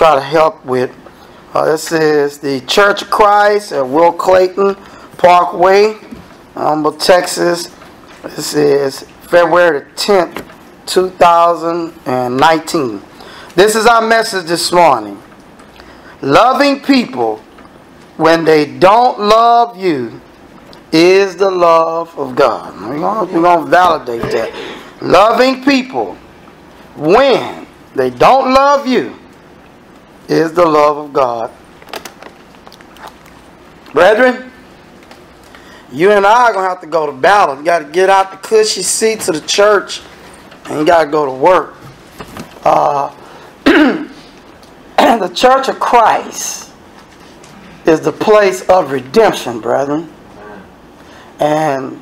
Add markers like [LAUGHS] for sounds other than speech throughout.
try to help with. Uh, this is the Church of Christ at Will Clayton Parkway, Humble, Texas. This is February the 10th, 2019. This is our message this morning. Loving people when they don't love you is the love of God. We're going to validate that. Loving people when they don't love you is the love of God. Brethren, you and I are going to have to go to battle. You got to get out the cushy seats of the church and you got to go to work. Uh, [CLEARS THROAT] the church of Christ is the place of redemption, brethren. And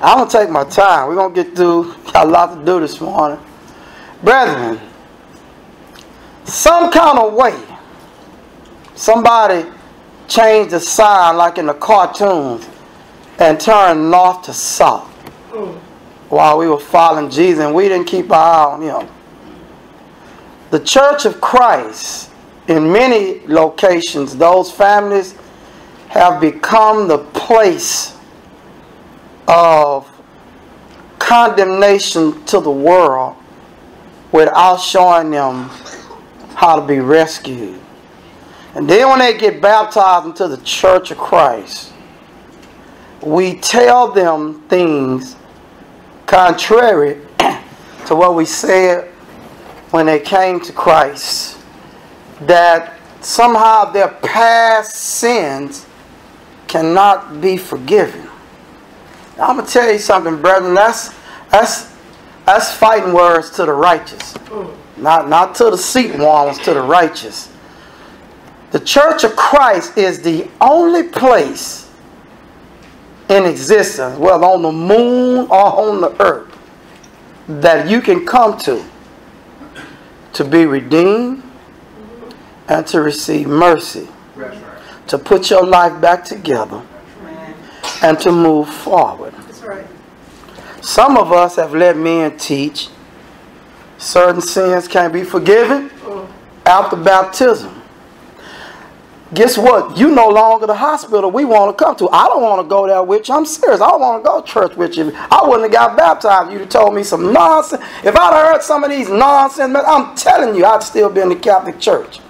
I'm going to take my time. We're going to get through, got a lot to do this morning. Brethren, some kind of way, somebody changed the sign like in the cartoons and turned north to south while we were following Jesus and we didn't keep our eye on him. The Church of Christ, in many locations, those families have become the place of condemnation to the world without showing them how to be rescued. And then when they get baptized into the church of Christ, we tell them things contrary [CLEARS THROAT] to what we said when they came to Christ. That somehow their past sins cannot be forgiven. Now, I'm gonna tell you something, brethren. That's that's that's fighting words to the righteous. Not, not to the seat warmers, to the righteous. The church of Christ is the only place in existence, whether on the moon or on the earth, that you can come to to be redeemed and to receive mercy, to put your life back together, and to move forward. Some of us have let men teach certain sins can't be forgiven after baptism. Guess what? You no longer the hospital we want to come to. I don't want to go there with you. I'm serious. I don't want to go to church with you. I wouldn't have got baptized. You'd have told me some nonsense. If I'd heard some of these nonsense, I'm telling you, I'd still be in the Catholic Church.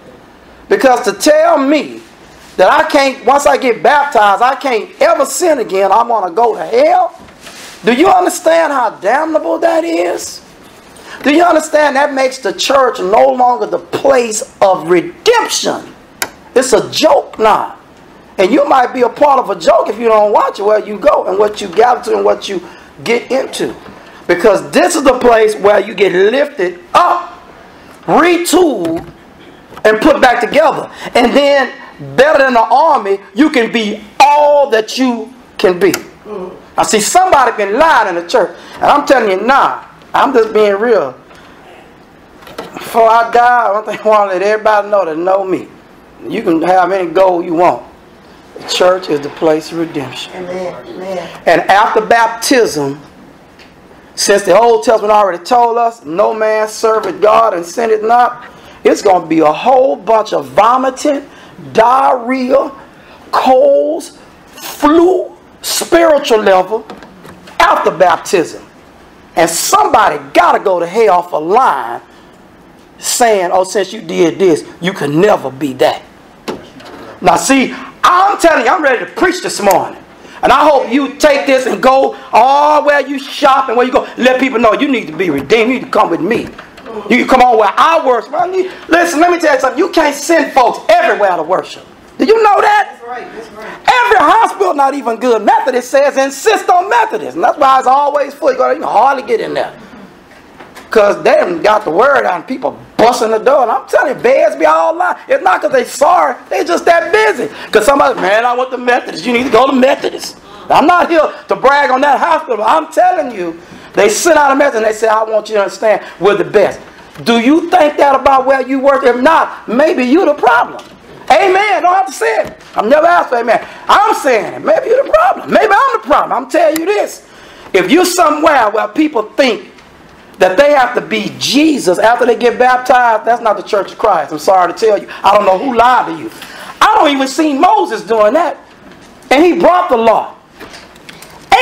Because to tell me that I can't, once I get baptized, I can't ever sin again, I want to go to hell. Do you understand how damnable that is? Do you understand that makes the church no longer the place of redemption? It's a joke now. And you might be a part of a joke if you don't watch where you go and what you gather to and what you get into. Because this is the place where you get lifted up, retooled, and put back together. And then, better than the army, you can be all that you can be. I see somebody been lying in the church. And I'm telling you, nah, I'm just being real. Before I die, I want to let everybody know that know me. You can have any goal you want. The church is the place of redemption. Amen. Amen. And after baptism, since the Old Testament already told us, no man serveth God and sinneth not, it's going to be a whole bunch of vomiting, diarrhea, colds, flu, spiritual level after baptism. And somebody got to go to hell for lying, saying, oh, since you did this, you can never be that. Now, see, I'm telling you, I'm ready to preach this morning. And I hope you take this and go all where you shop and where you go. Let people know you need to be redeemed. You need to come with me. You come on where I worship. Listen, let me tell you something. You can't send folks everywhere to worship. Do you know that? That's right, that's right. Every hospital, not even good Methodist, says insist on Methodist. And that's why it's always full. You, gotta, can hardly get in there. Because they haven't got the word on people busting the door. And I'm telling you, beds be all lined. It's not because they sorry. They just that busy. Because somebody, man, I want the Methodist. You need to go to Methodist. I'm not here to brag on that hospital. I'm telling you, they sent out a message and they said, I want you to understand we're the best. Do you think that about where you work? If not, maybe you're the problem. Amen. Don't have to say it. I've never asked for amen. I'm saying it. Maybe you're the problem. Maybe I'm the problem. I'm telling you this. If you're somewhere where people think that they have to be Jesus after they get baptized, that's not the Church of Christ. I'm sorry to tell you. I don't know who lied to you. I don't even see Moses doing that. And he brought the law.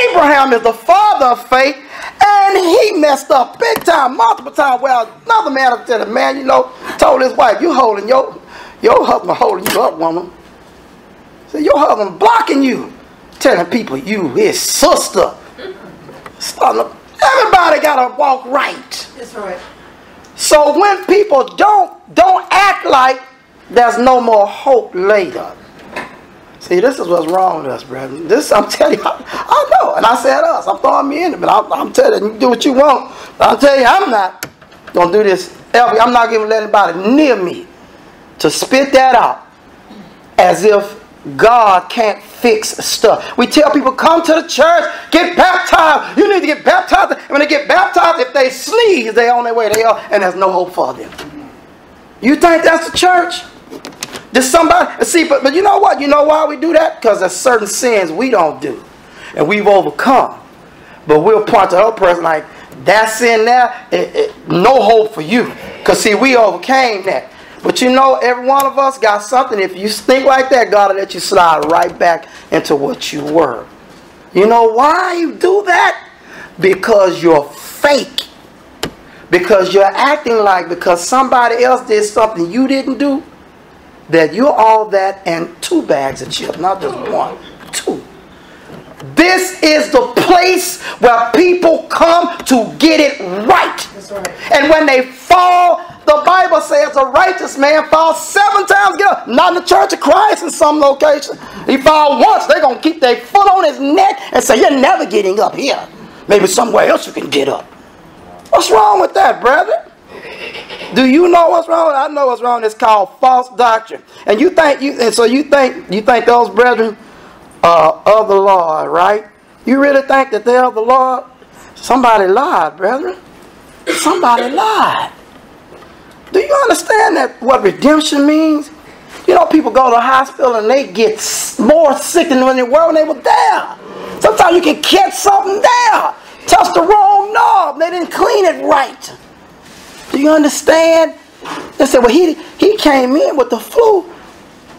Abraham is the father of faith, and he messed up big time, multiple times. Well, another man said, a man, you know, told his wife, you holding your, your husband holding you up, woman. So your husband blocking you, telling people you his sister. Everybody gotta walk right. That's right. So when people don't don't act like there's no more hope later. See, this is what's wrong with us, brethren. This, I'm [LAUGHS] telling you, I, I know. And I said us. I'm throwing me in it, but I'm, I'm telling you, do what you want. But I'm telling you, I'm not to do this. Elvie, I'm not to let anybody near me to spit that out as if God can't fix stuff. We tell people, come to the church, get baptized. You need to get baptized. And when they get baptized, if they sneeze, they're on their way to hell, and there's no hope for them. You think that's the church? Does somebody see? But but you know what? You know why we do that? Because there's certain sins we don't do, and we've overcome. But we'll point to other person like that sin there, it, it, no hope for you. Because see, we overcame that. But you know, every one of us got something. If you think like that, God will let you slide right back into what you were. You know why you do that? Because you're fake. Because you're acting like because somebody else did something you didn't do that you're all that and two bags of chips, not just one, two. This is the place where people come to get it right. right. And when they fall, the Bible says a righteous man falls seven times. Get up. Not in the church of Christ in some locations. He fall once, they're going to keep their foot on his neck and say, You're never getting up here. Maybe somewhere else you can get up. What's wrong with that, brother? Do you know what's wrong? I know what's wrong. It's called false doctrine. And you think you and so you think you think those brethren are of the Lord, right? You really think that they're of the Lord? Somebody lied, brethren. Somebody lied. Do you understand that what redemption means? You know, people go to the hospital and they get more sick than when they were when they were there. Sometimes you can catch something there. Touch the wrong knob. They didn't clean it right. Do you understand? They said, well, he, he came in with the flu.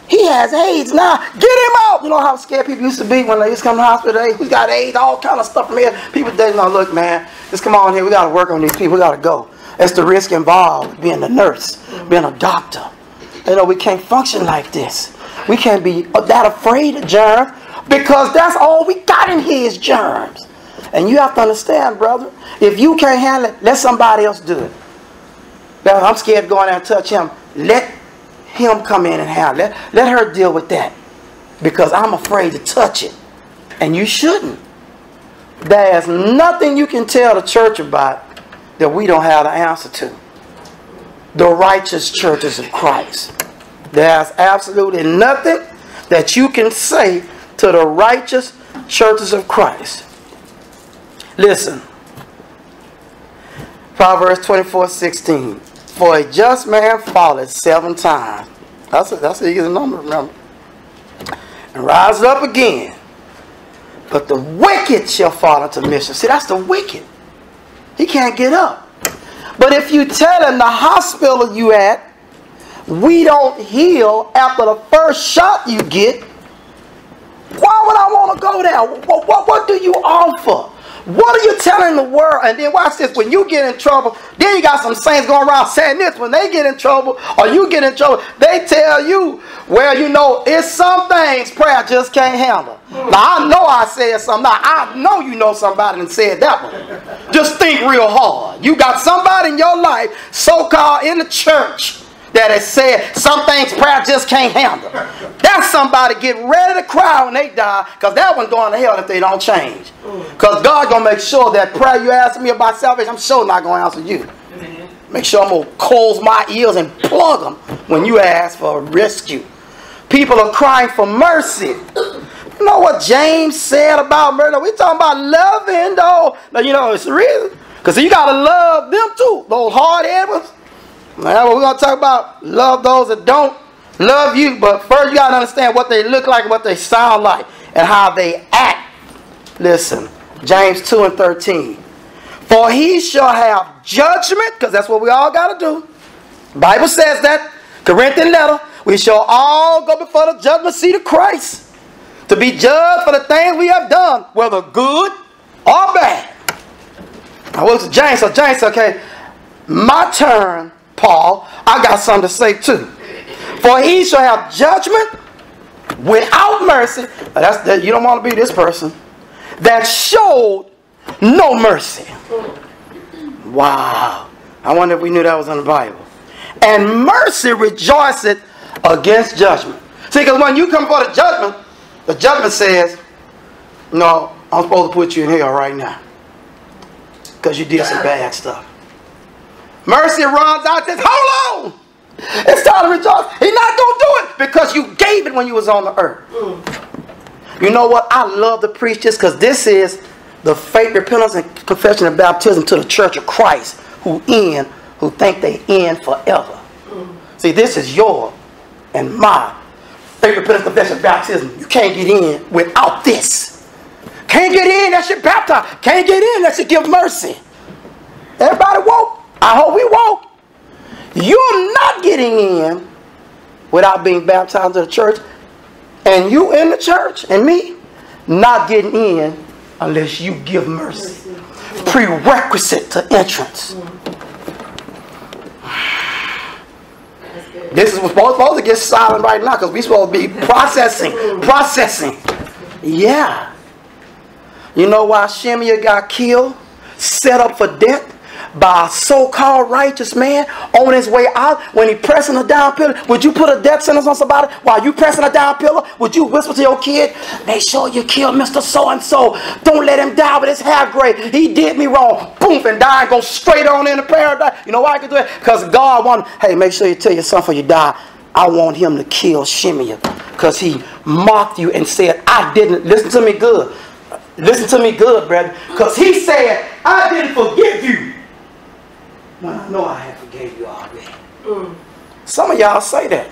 He has AIDS now. Get him out. You know how scared people used to be when they used to come to the hospital. Hey, we got AIDS, all kind of stuff from here. People, they know, look, man, just come on here. We got to work on these people. We got to go. It's the risk involved being a nurse, being a doctor. You know, we can't function like this. We can't be that afraid of germs because that's all we got in here is germs. And you have to understand, brother, if you can't handle it, let somebody else do it. I'm scared to go in there and touch him. Let him come in and have let let her deal with that because I'm afraid to touch it, and you shouldn't. There's nothing you can tell the church about that we don't have the answer to. The righteous churches of Christ. There's absolutely nothing that you can say to the righteous churches of Christ. Listen. Proverbs 24 16. For a just man falleth seven times. That's a, that's an easy number, remember. And rises up again. But the wicked shall fall into mischief. See, that's the wicked. He can't get up. But if you tell him the hospital you at, we don't heal after the first shot you get, why would I want to go there? What, what, what do you offer? What are you telling the world? And then watch this. When you get in trouble, then you got some saints going around saying this. When they get in trouble or you get in trouble, they tell you, well, you know, it's some things prayer just can't handle. Now, I know I said something. Now, I know you know somebody that said that one. Just think real hard. You got somebody in your life, so-called in the church, that has said some things prayer just can't handle. That's somebody get ready to cry when they die because that one's going to hell if they don't change. Because God's going to make sure that prayer you ask me about salvation, I'm sure not going to answer you. Make sure I'm going to close my ears and plug them when you ask for rescue. People are crying for mercy. You know what James said about murder? We talking about loving though. Now you know it's real. Because you got to love them too. Those hard heads. Now we're going to talk about love those that don't love you. But first you got to understand what they look like, what they sound like, and how they act. Listen, James 2 and 13. For he shall have judgment, because that's what we all got to do. Bible says that. Corinthian letter. We shall all go before the judgment seat of Christ to be judged for the things we have done, whether good or bad. I to James, so James okay, my turn, Paul. I got something to say too. For he shall have judgment without mercy. That's that you don't want to be this person that showed no mercy. Wow. I wonder if we knew that was in the Bible. And mercy rejoiceth against judgment. See, because when you come for the judgment, the judgment says, No, I'm supposed to put you in hell right now. Because you did some bad stuff. Mercy runs out this, hold on. It's time to rejoice. He's not going to do it because you gave it when you was on the earth. You know what? I love to preach this because this is the faith, repentance, and confession and baptism to the church of Christ who in, who think they in forever. See, this is your and my faith, repentance, confession, baptism. You can't get in without this. Can't get in, that should baptize. Can't get in, that should give mercy. Everybody woke? I hope we won't. You're not getting in without being baptized into the church. And you in the church and me not getting in unless you give mercy. Prerequisite to entrance. This is what's supposed to get silent right now because we're supposed to be processing. Processing. Yeah. You know why Shimei got killed? Set up for death? By a so-called righteous man on his way out when he pressing a down pillar would you put a death sentence on somebody while you pressing a down pillar? Would you whisper to your kid make sure you kill mr so-and-so. Don't let him die with his hair gray. He did me wrong. Boom and die and go straight on into paradise. You know why i can do it because god wanted hey make sure you tell your son before you die I want him to kill Shimei because he mocked you and said, I didn't. Listen to me good. Listen to me good, brother. Because he said, I didn't forgive you I know I have forgave you already. Mm. Some of y'all say that.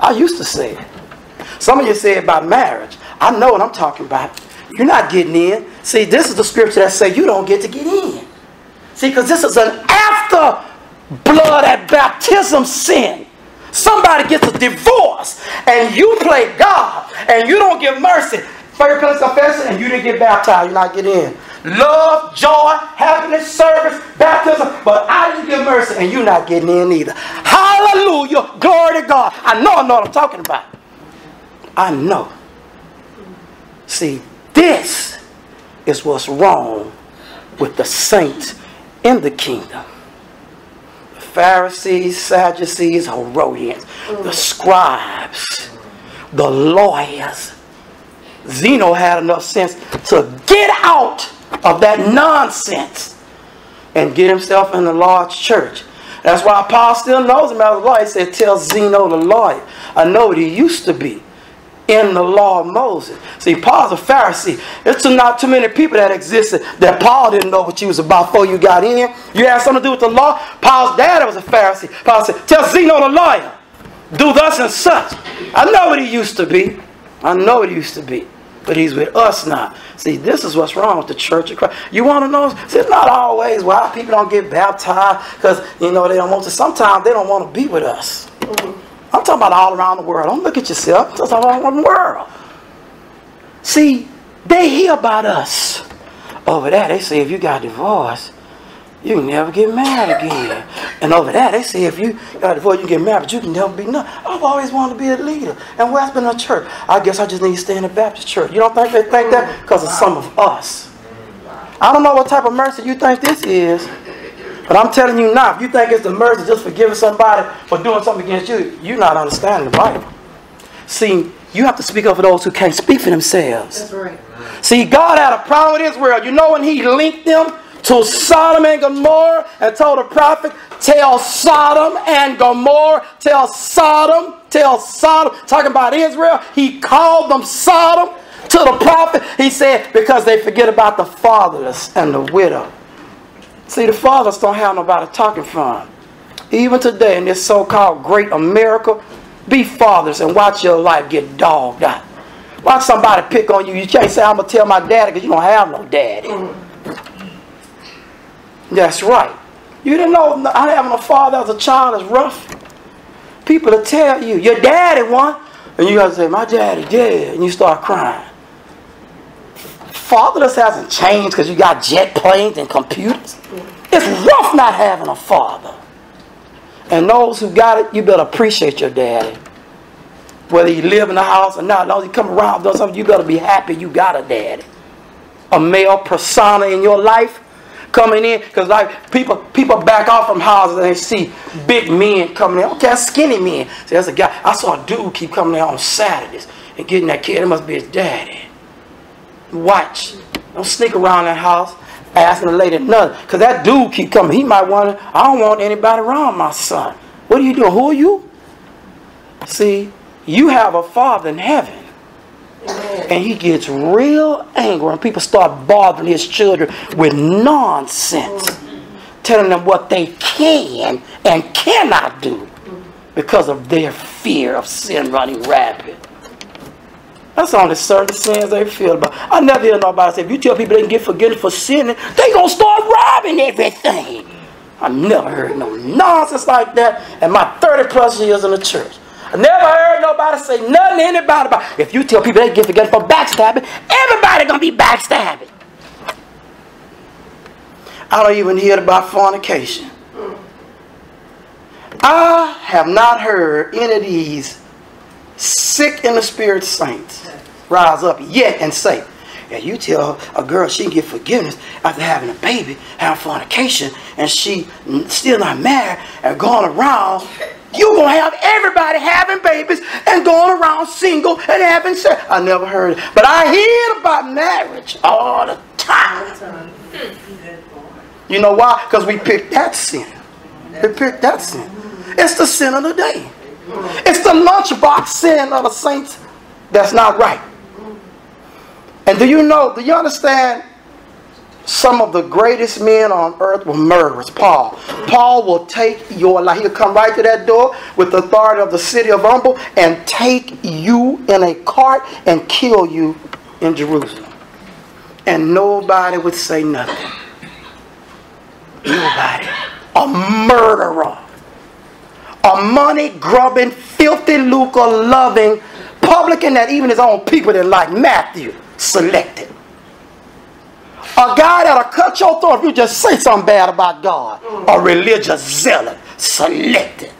I used to say it. Some of you say it about marriage. I know what I'm talking about. You're not getting in. See, this is the scripture that say you don't get to get in. See, because this is an after blood at baptism sin. Somebody gets a divorce and you play God and you don't give mercy. Fair confession and you didn't get baptized, you're not getting in love, joy, happiness, service, baptism, but I didn't give mercy and you're not getting in either. Hallelujah. Glory to God. I know I know what I'm talking about. I know. See, this is what's wrong with the saints in the kingdom. The Pharisees, Sadducees, Herodians, the scribes, the lawyers. Zeno had enough sense to get out of that nonsense and get himself in a large church. That's why Paul still knows him as a lawyer. He said, Tell Zeno the lawyer. I know what he used to be in the law of Moses. See, Paul's a Pharisee. There's not too many people that existed that Paul didn't know what you was about before you got in. You had something to do with the law. Paul's dad was a Pharisee. Paul said, Tell Zeno the lawyer, do thus and such. I know what he used to be. I know what he used to be but he's with us now. See, this is what's wrong with the church of Christ. You want to know? See, it's not always why people don't get baptized because, you know, they don't want to. Sometimes they don't want to be with us. I'm talking about all around the world. Don't look at yourself. I'm talking all around the world. See, they hear about us. Over there, they say if you got divorced, you can never get married again. And over there, they say if you uh, got divorced, you can get married, but you can never be none. I've always wanted to be a leader. And where's been a church? I guess I just need to stay in the Baptist church. You don't think they think that? Because of some of us. I don't know what type of mercy you think this is. But I'm telling you now, if you think it's the mercy just forgiving somebody for doing something against you, you're not understanding the Bible. See, you have to speak up for those who can't speak for themselves. That's right. See, God had a problem with Israel. You know when he linked them to Sodom and Gomorrah and told the prophet, Tell Sodom and Gomorrah, tell Sodom, tell Sodom, talking about Israel. He called them Sodom to the prophet. He said, Because they forget about the fatherless and the widow. See, the fathers don't have nobody talking from. Even today in this so called great America, be fathers and watch your life get dogged out. Watch somebody pick on you. You can't say, I'm going to tell my daddy because you don't have no daddy. That's right. You didn't know not having a father as a child is rough. People will tell you, your daddy won. And you to say, my daddy dead. And you start crying. Fatherless hasn't changed because you got jet planes and computers. It's rough not having a father. And those who got it, you better appreciate your daddy. Whether you live in the house or not, as long as you come around doing something, you better be happy you got a daddy. A male persona in your life coming in. Because like people people back off from houses and they see big men coming in. Okay, skinny men. See, there's a guy. I saw a dude keep coming in on Saturdays and getting that kid. It must be his daddy. Watch. Don't sneak around that house asking the lady nothing. Because that dude keep coming. He might want to, I don't want anybody around my son. What are you doing? Who are you? See, you have a father in heaven. And he gets real angry when people start bothering his children with nonsense. Telling them what they can and cannot do because of their fear of sin running rapid. That's only certain sins they feel about. I never hear nobody say, if you tell people they can get forgiven for sinning, they gonna start robbing everything. I never heard no nonsense like that in my 30 plus years in the church. I never heard nobody say nothing to anybody about if you tell people they get forgiven for backstabbing, everybody gonna be backstabbing. I don't even hear about fornication. I have not heard any of these sick in the spirit saints rise up yet and say, yeah, you tell a girl she can get forgiveness after having a baby, having fornication, and she still not married and going around. You're going to have everybody having babies and going around single and having sex. I never heard it. But I hear about marriage all the time. You know why? Because we picked that sin. We picked that sin. It's the sin of the day. It's the lunchbox sin of the saints that's not right. And do you know, do you understand? Some of the greatest men on earth were murderers. Paul. Paul will take your life. He'll come right to that door with the authority of the city of Humble and take you in a cart and kill you in Jerusalem. And nobody would say nothing. Nobody. A murderer a money grubbing, filthy lucre loving publican that even his own people didn't like, Matthew, selected. A guy that'll cut your throat if you just say something bad about God. Mm. A religious zealot, selected.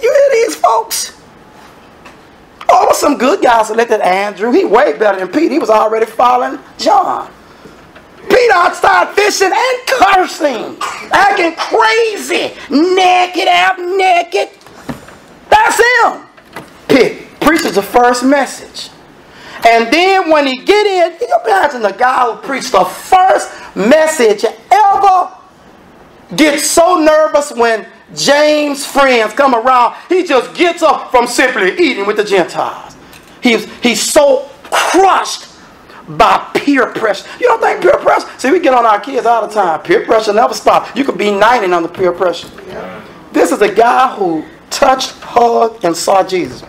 You hear these folks? Oh, some good guys selected Andrew. He way better than Pete. He was already following John. Peter started fishing and cursing, acting crazy, naked, out naked. That's him. Pete preaches the first message. And then when he get in, you imagine the guy who preached the first message ever gets so nervous when James' friends come around, he just gets up from simply eating with the Gentiles. He's, he's so crushed by peer pressure. You don't think peer pressure? See, we get on our kids all the time. Peer pressure never stops. You could be 90 under peer pressure. This is a guy who touched, hugged, and saw Jesus.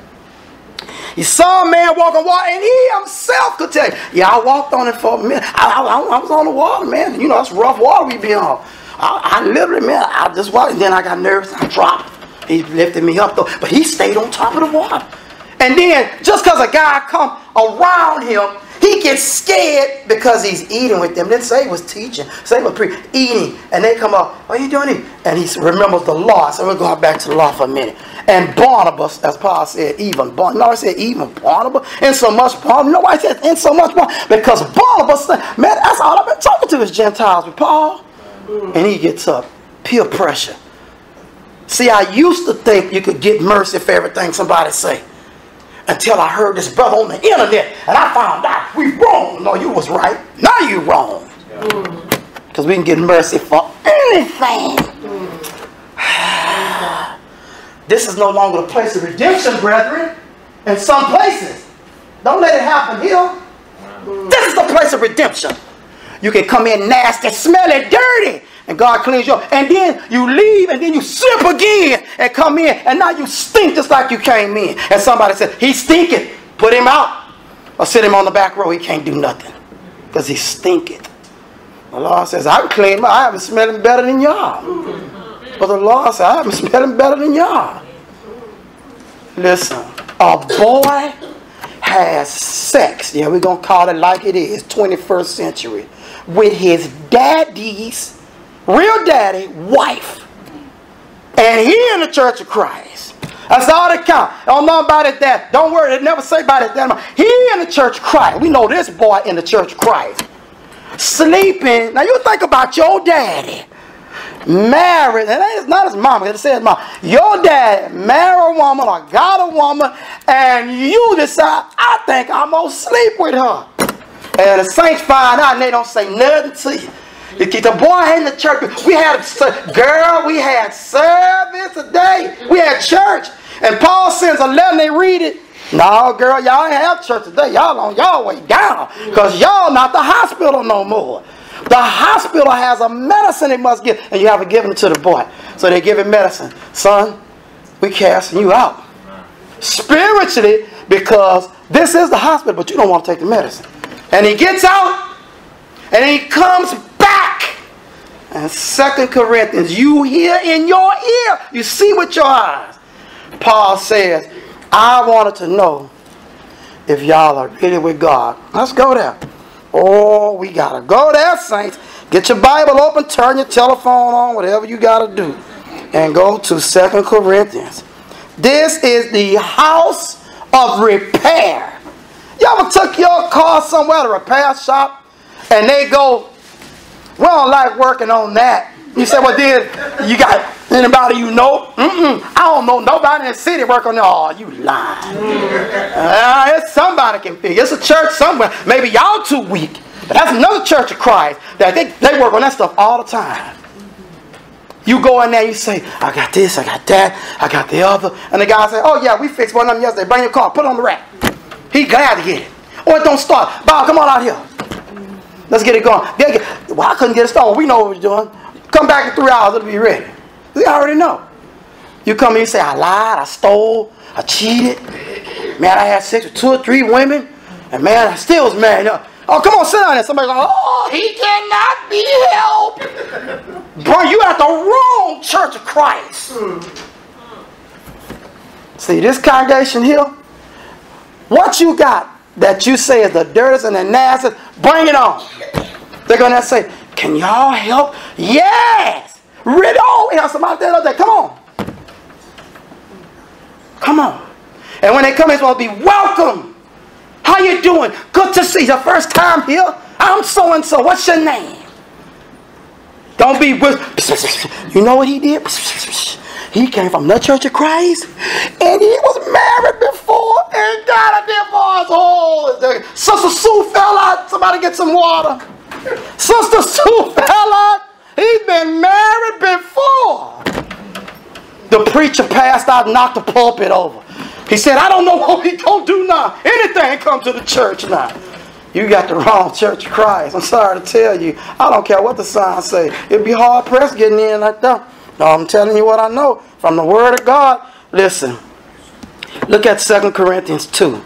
He saw a man walking water, and he himself could tell you, yeah, I walked on it for a minute. I, I, I was on the water, man. You know, that's rough water we be on. I, I literally, man, I just walked, and then I got nervous. I dropped. He lifted me up, though. But he stayed on top of the water. And then, just because a guy come around him, he gets scared because he's eating with them. Then say was teaching, say was pre eating, and they come up, what are you doing? And he remembers the law. So we're going back to the law for a minute. And Barnabas, as Paul said, even Barnabas. No, I said even Barnabas. And so much Paul. No, I said in so much Paul. Because Barnabas man, that's all I've been talking to is Gentiles with Paul. And he gets up. Peer pressure. See, I used to think you could get mercy for everything somebody say until I heard this brother on the internet and I found out we wrong. No, you was right. Now you wrong. Mm. Because we can get mercy for anything. [SIGHS] this is no longer the place of redemption, brethren. In some places. Don't let it happen here. This is the place of redemption. You can come in nasty, smelly, dirty, and God cleans you up. And then you leave and then you slip again and come in and now you stink just like you came in. And somebody said, he's stinking. Put him out. Or sit him on the back row. He can't do nothing because he's stinking. The Lord says, I can clean I haven't smelling better than y'all. But the Lord said, I haven't smelling better than y'all. Listen, a boy has sex, yeah, we're going to call it like it is, 21st century, with his daddy's, real daddy, wife. And he in the Church of Christ. That's all that count. Don't know about it that. Don't worry, they never say about it that. much. He in the Church of Christ. We know this boy in the Church of Christ. Sleeping. Now you think about your daddy married, and it's not his mama, it says mom. Your dad married a woman or got a woman, and you decide, I think I'm gonna sleep with her. And the saints find out and they don't say nothing to you. The boy in the church. We had girl, we had service today. We had church. And Paul sends a letter, they read it. No, girl, y'all ain't have church today. Y'all on y'all way down. Because y'all not the hospital no more. The hospital has a medicine it must give, and you have to give it to the boy. So they give him medicine. Son, we casting you out. Spiritually, because this is the hospital, but you don't want to take the medicine. And he gets out, and he comes. And Second Corinthians, you hear in your ear, you see with your eyes. Paul says, I wanted to know if y'all are really with God. Let's go there. Oh, we got to go there, saints. Get your Bible open, turn your telephone on, whatever you got to do. And go to Second Corinthians. This is the house of repair. You ever took your car somewhere to repair shop and they go, we don't like working on that. You say, well, then you got anybody you know? Mm-mm, I don't know nobody in the city working on that. Oh, you lie. Uh, it's somebody can figure. It's a church somewhere. Maybe y'all too weak. But that's another church of Christ that they, they work on that stuff all the time. You go in there, you say, I got this, I got that, I got the other. And the guy say, oh yeah, we fixed one of them yesterday. Bring your car, put it on the rack. He glad to get it. Or it don't start. Bob, come on out here. Let's get it going. Well, I couldn't get it started. We know what we're doing. Come back in three hours, it'll be ready. We already know. You come and you say, I lied, I stole, I cheated. Man, I had sex with two or three women. And man, I still was married. Oh, come on, sit down there. Somebody's go, oh, he cannot be helped. Bro, you at the wrong church of Christ. See, this congregation here, what you got that you say is the dirtiest and the nastiest, bring it on. They're going to say, can y'all help? Yes! Read on. Oh, we have somebody there, there. Come on. Come on. And when they come, it's to be welcome. How you doing? Good to see you. First time here. I'm so and so. What's your name? Don't be with. You know what he did? He came from the Church of Christ, and he was married before some water. Sister Sue out. He's been married before. The preacher passed out knocked the pulpit over. He said, I don't know what he gonna do now. Anything come to the church now. You got the wrong church of Christ. I'm sorry to tell you. I don't care what the sign say. It'd be hard pressed getting in like that. No, I'm telling you what I know from the Word of God. Listen. Look at 2 Corinthians 2.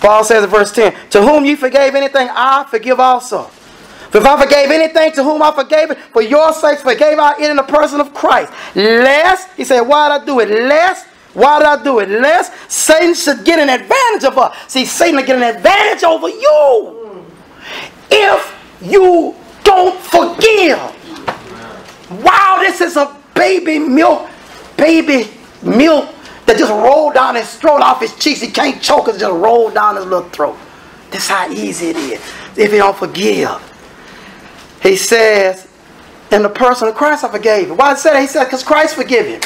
Paul says in verse 10, To whom you forgave anything, I forgive also. For if I forgave anything to whom I forgave it, for your sakes forgave I it in the person of Christ. Lest, he said, why did I do it? Lest, why did I do it? Lest Satan should get an advantage of us. See, Satan will get an advantage over you. If you don't forgive. Wow, this is a baby milk, baby milk that just rolled down his throat off his cheeks. He can't choke it, just rolled down his little throat. That's how easy it is if you don't forgive. He says, in the person of Christ I forgave him. Why did he say that? He said, because Christ forgive him.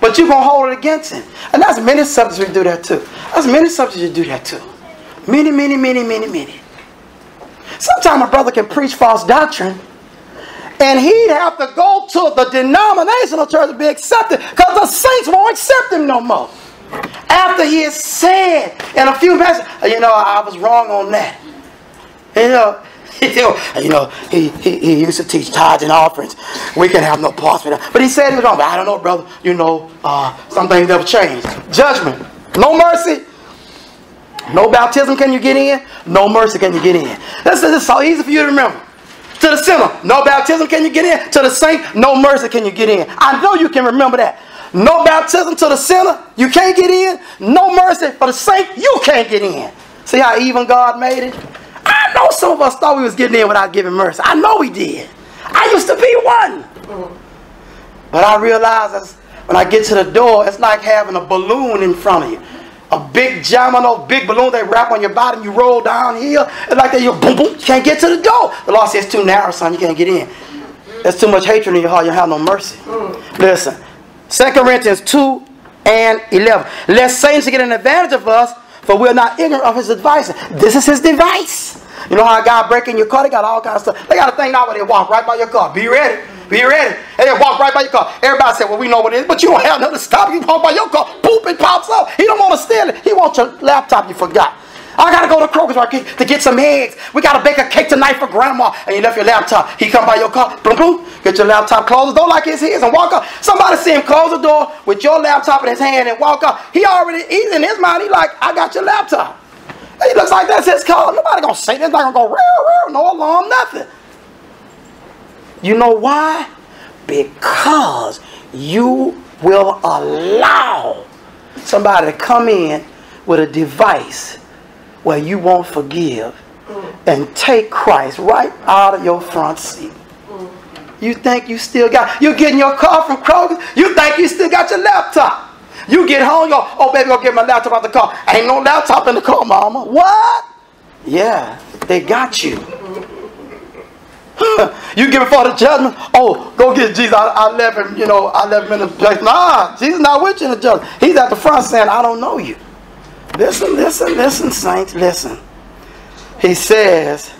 But you're going to hold it against him. And that's many subjects we do that too. That's many subjects you do that too. Many, many, many, many, many. Sometimes a brother can preach false doctrine and he'd have to go to the denominational church to be accepted because the saints won't accept him no more. After he has said in a few minutes, you know, I was wrong on that. [LAUGHS] You know, you know, he, he, he used to teach tithes and offerings. We can have no parts with that. But he said he was wrong. But I don't know, brother. You know, uh, some things never change. Judgment. No mercy. No baptism can you get in. No mercy can you get in. This is so easy for you to remember. To the sinner, no baptism can you get in. To the saint, no mercy can you get in. I know you can remember that. No baptism to the sinner, you can't get in. No mercy for the saint, you can't get in. See how even God made it? I know some of us thought we was getting in without giving mercy. I know we did. I used to be one. But I realized when I get to the door, it's like having a balloon in front of you a big jam on those big balloons they wrap on your body and you roll downhill. It's like that you boom boom. You can't get to the door. The law says it's too narrow, son. You can't get in. There's too much hatred in your heart. You have no mercy. Listen. 2 Corinthians 2 and 11. Lest Satan get an advantage of us, for we're not ignorant of his advice. This is his device. You know how a guy break in your car? They got all kinds of stuff. They got a thing now where they walk right by your car. Be ready. Be ready. And they walk right by your car. Everybody said, well, we know what it is, but you don't have nothing to stop. You walk by your car, boop, it pops up. He don't want to steal it. He wants your laptop you forgot. I gotta go to Kroger's Market to get some eggs. We gotta bake a cake tonight for grandma. And you left your laptop. He come by your car, boom, boom, get your laptop, close the door like it's his, and walk up. Somebody see him close the door with your laptop in his hand and walk up. He already, he's in his mind, he like, I got your laptop. He looks like that's his car. Nobody gonna say this. Not gonna go, real, real, no alarm, nothing. You know why? Because you will allow somebody to come in with a device where you won't forgive mm. and take Christ right out of your front seat. Mm. You think you still got, you're getting your car from Kroger, you think you still got your laptop. You get home, you go, oh baby, go get my laptop out the car. Ain't no laptop in the car, mama. What? Yeah, they got you. [LAUGHS] you give it for the judgment. Oh, go get Jesus. I, I, left him, you know, I left him in the place. Nah, Jesus not with you in the judgment. He's at the front saying, I don't know you. Listen, listen, listen, saints, listen. He says,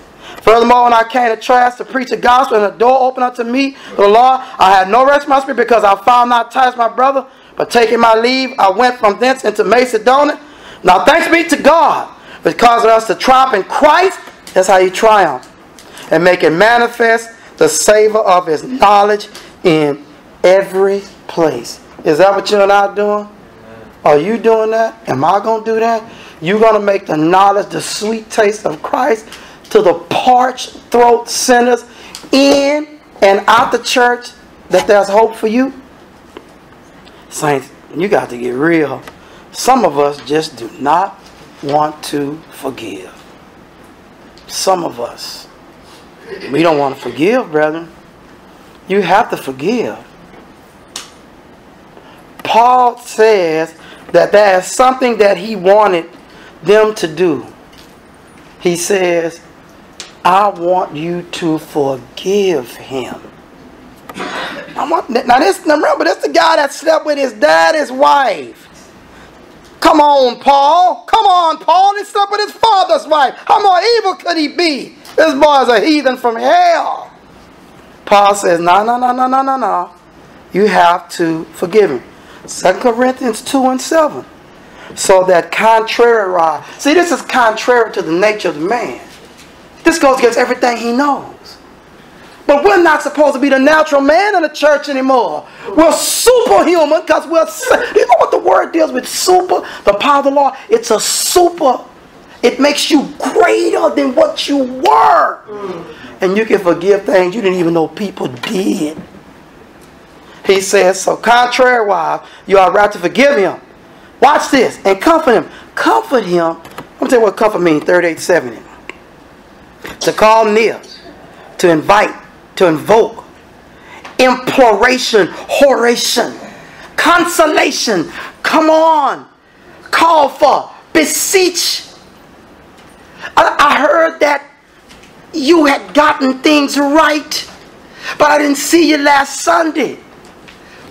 Furthermore, when I came to Troas to preach the gospel and the door opened up to me, the Lord, I had no rest in my spirit because I found not Titus my brother, but taking my leave, I went from thence into Macedonia. Now thanks be to God, for causing us to triumph in Christ, that's how you triumph. And make it manifest the savor of his knowledge in every place. Is that what you and I doing? Are you doing that? Am I going to do that? You're going to make the knowledge, the sweet taste of Christ to the parched throat sinners in and out the church that there's hope for you? Saints, you got to get real. Some of us just do not want to forgive. Some of us. We don't want to forgive, brethren. You have to forgive. Paul says that there is something that he wanted them to do. He says, I want you to forgive him. I now this remember this the guy that slept with his daddy's wife. Come on, Paul. Come on, Paul. He slept with his father's wife. How more evil could he be? This boy is a heathen from hell. Paul says, no, no, no, no, no, no, no. You have to forgive him. 2 Corinthians 2 and 7. So that contrary, see, this is contrary to the nature of the man. This goes against everything he knows. But we're not supposed to be the natural man in the church anymore. We're superhuman because we're. You know what the word deals with? Super, the power of the law. It's a super. It makes you greater than what you were. And you can forgive things you didn't even know people did. He says, so contrary wise, you are right to forgive him. Watch this and comfort him. Comfort him. Let me tell you what comfort means, 3870. To call near, to invite, to invoke, imploration, horation, consolation. Come on, call for, beseech. I, I heard that you had gotten things right, but I didn't see you last Sunday.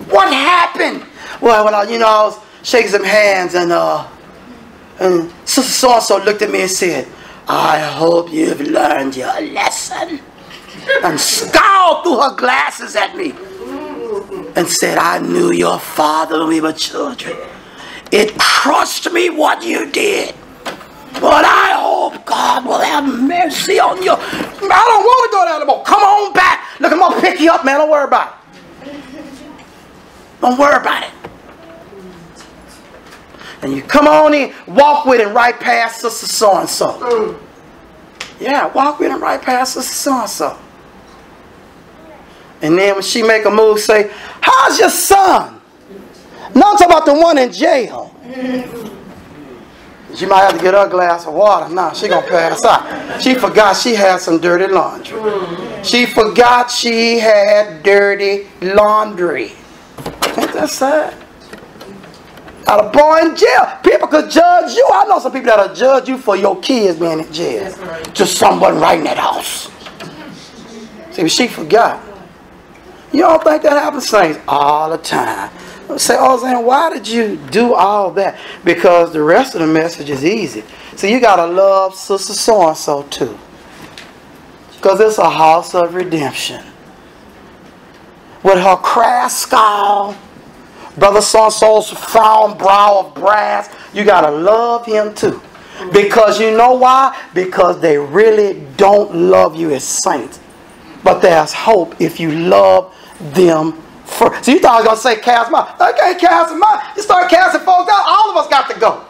What happened? Well, well, you know, I was shaking some hands, and uh, and so and so looked at me and said, "I hope you've learned your lesson." And scowled through her glasses at me and said, I knew your father when we were children. It crushed me what you did. But I hope God will have mercy on you. I don't want to go down the boat. Come on back. Look, I'm going to pick you up, man. Don't worry about it. Don't worry about it. And you come on in, walk with him right past Sister So-and-so. Mm. Yeah, walk with him right past Sister So-and-so. And then when she make a move, say, how's your son? No, I'm talking about the one in jail. She might have to get her a glass of water. Nah, she gonna pass out. She forgot she had some dirty laundry. She forgot she had dirty laundry. Ain't that sad? Got a boy in jail. People could judge you. I know some people that'll judge you for your kids being in jail. Just someone right in that house. See, she forgot. You don't think that happens, saints? All the time. Say, oh, Zan, why did you do all that? Because the rest of the message is easy. So you got to love Sister So-and-so too. Because it's a house of redemption. With her crass skull, Brother So-and-so's frown brow of brass, you got to love him too. Because you know why? Because they really don't love you as saints. But there's hope if you love them for, so you thought I was going to say cast out. I can't cast them out. You start casting folks out, all of us got to go.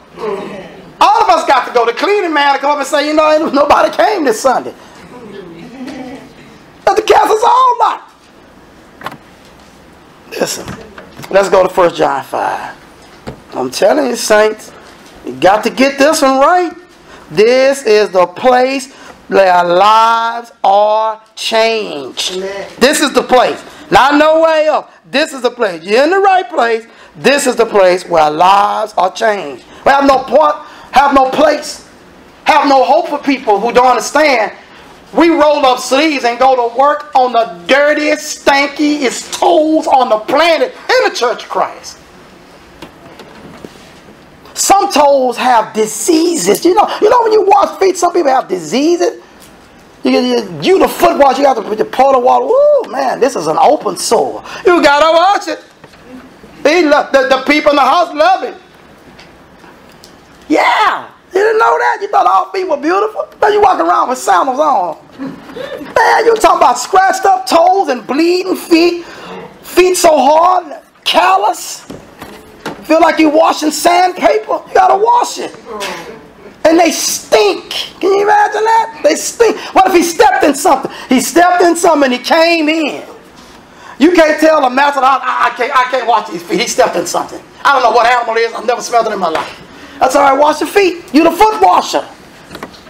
All of us got to go. The cleaning man to come up and say, you know, nobody came this Sunday. Let the cast us all out. Listen, let's go to 1 John 5. I'm telling you, saints, you got to get this one right. This is the place where our lives are changed. Amen. This is the place. Not no way else. This is the place. You're in the right place. This is the place where lives are changed. We have no point, have no place, have no hope for people who don't understand. We roll up sleeves and go to work on the dirtiest, stankiest toes on the planet in the Church of Christ. Some toes have diseases. You know, you know when you wash feet, some people have diseases. You, you, you the foot wash, you got to put the pot of water. Ooh, man, this is an open sore. You gotta wash it. They love, the, the people in the house love it. Yeah. You didn't know that? You thought all feet were beautiful? Now you walk around with sandals on. Man, you talking about scratched up toes and bleeding feet. Feet so hard, callous. Feel like you're washing sandpaper. You gotta wash it. And they stink. Can you imagine that? They stink. What if he stepped in something? He stepped in something and he came in. You can't tell a master, I, I, can't, I can't wash his feet. He stepped in something. I don't know what animal it is. I've never smelled it in my life. That's all right. Wash your feet. You're the foot washer.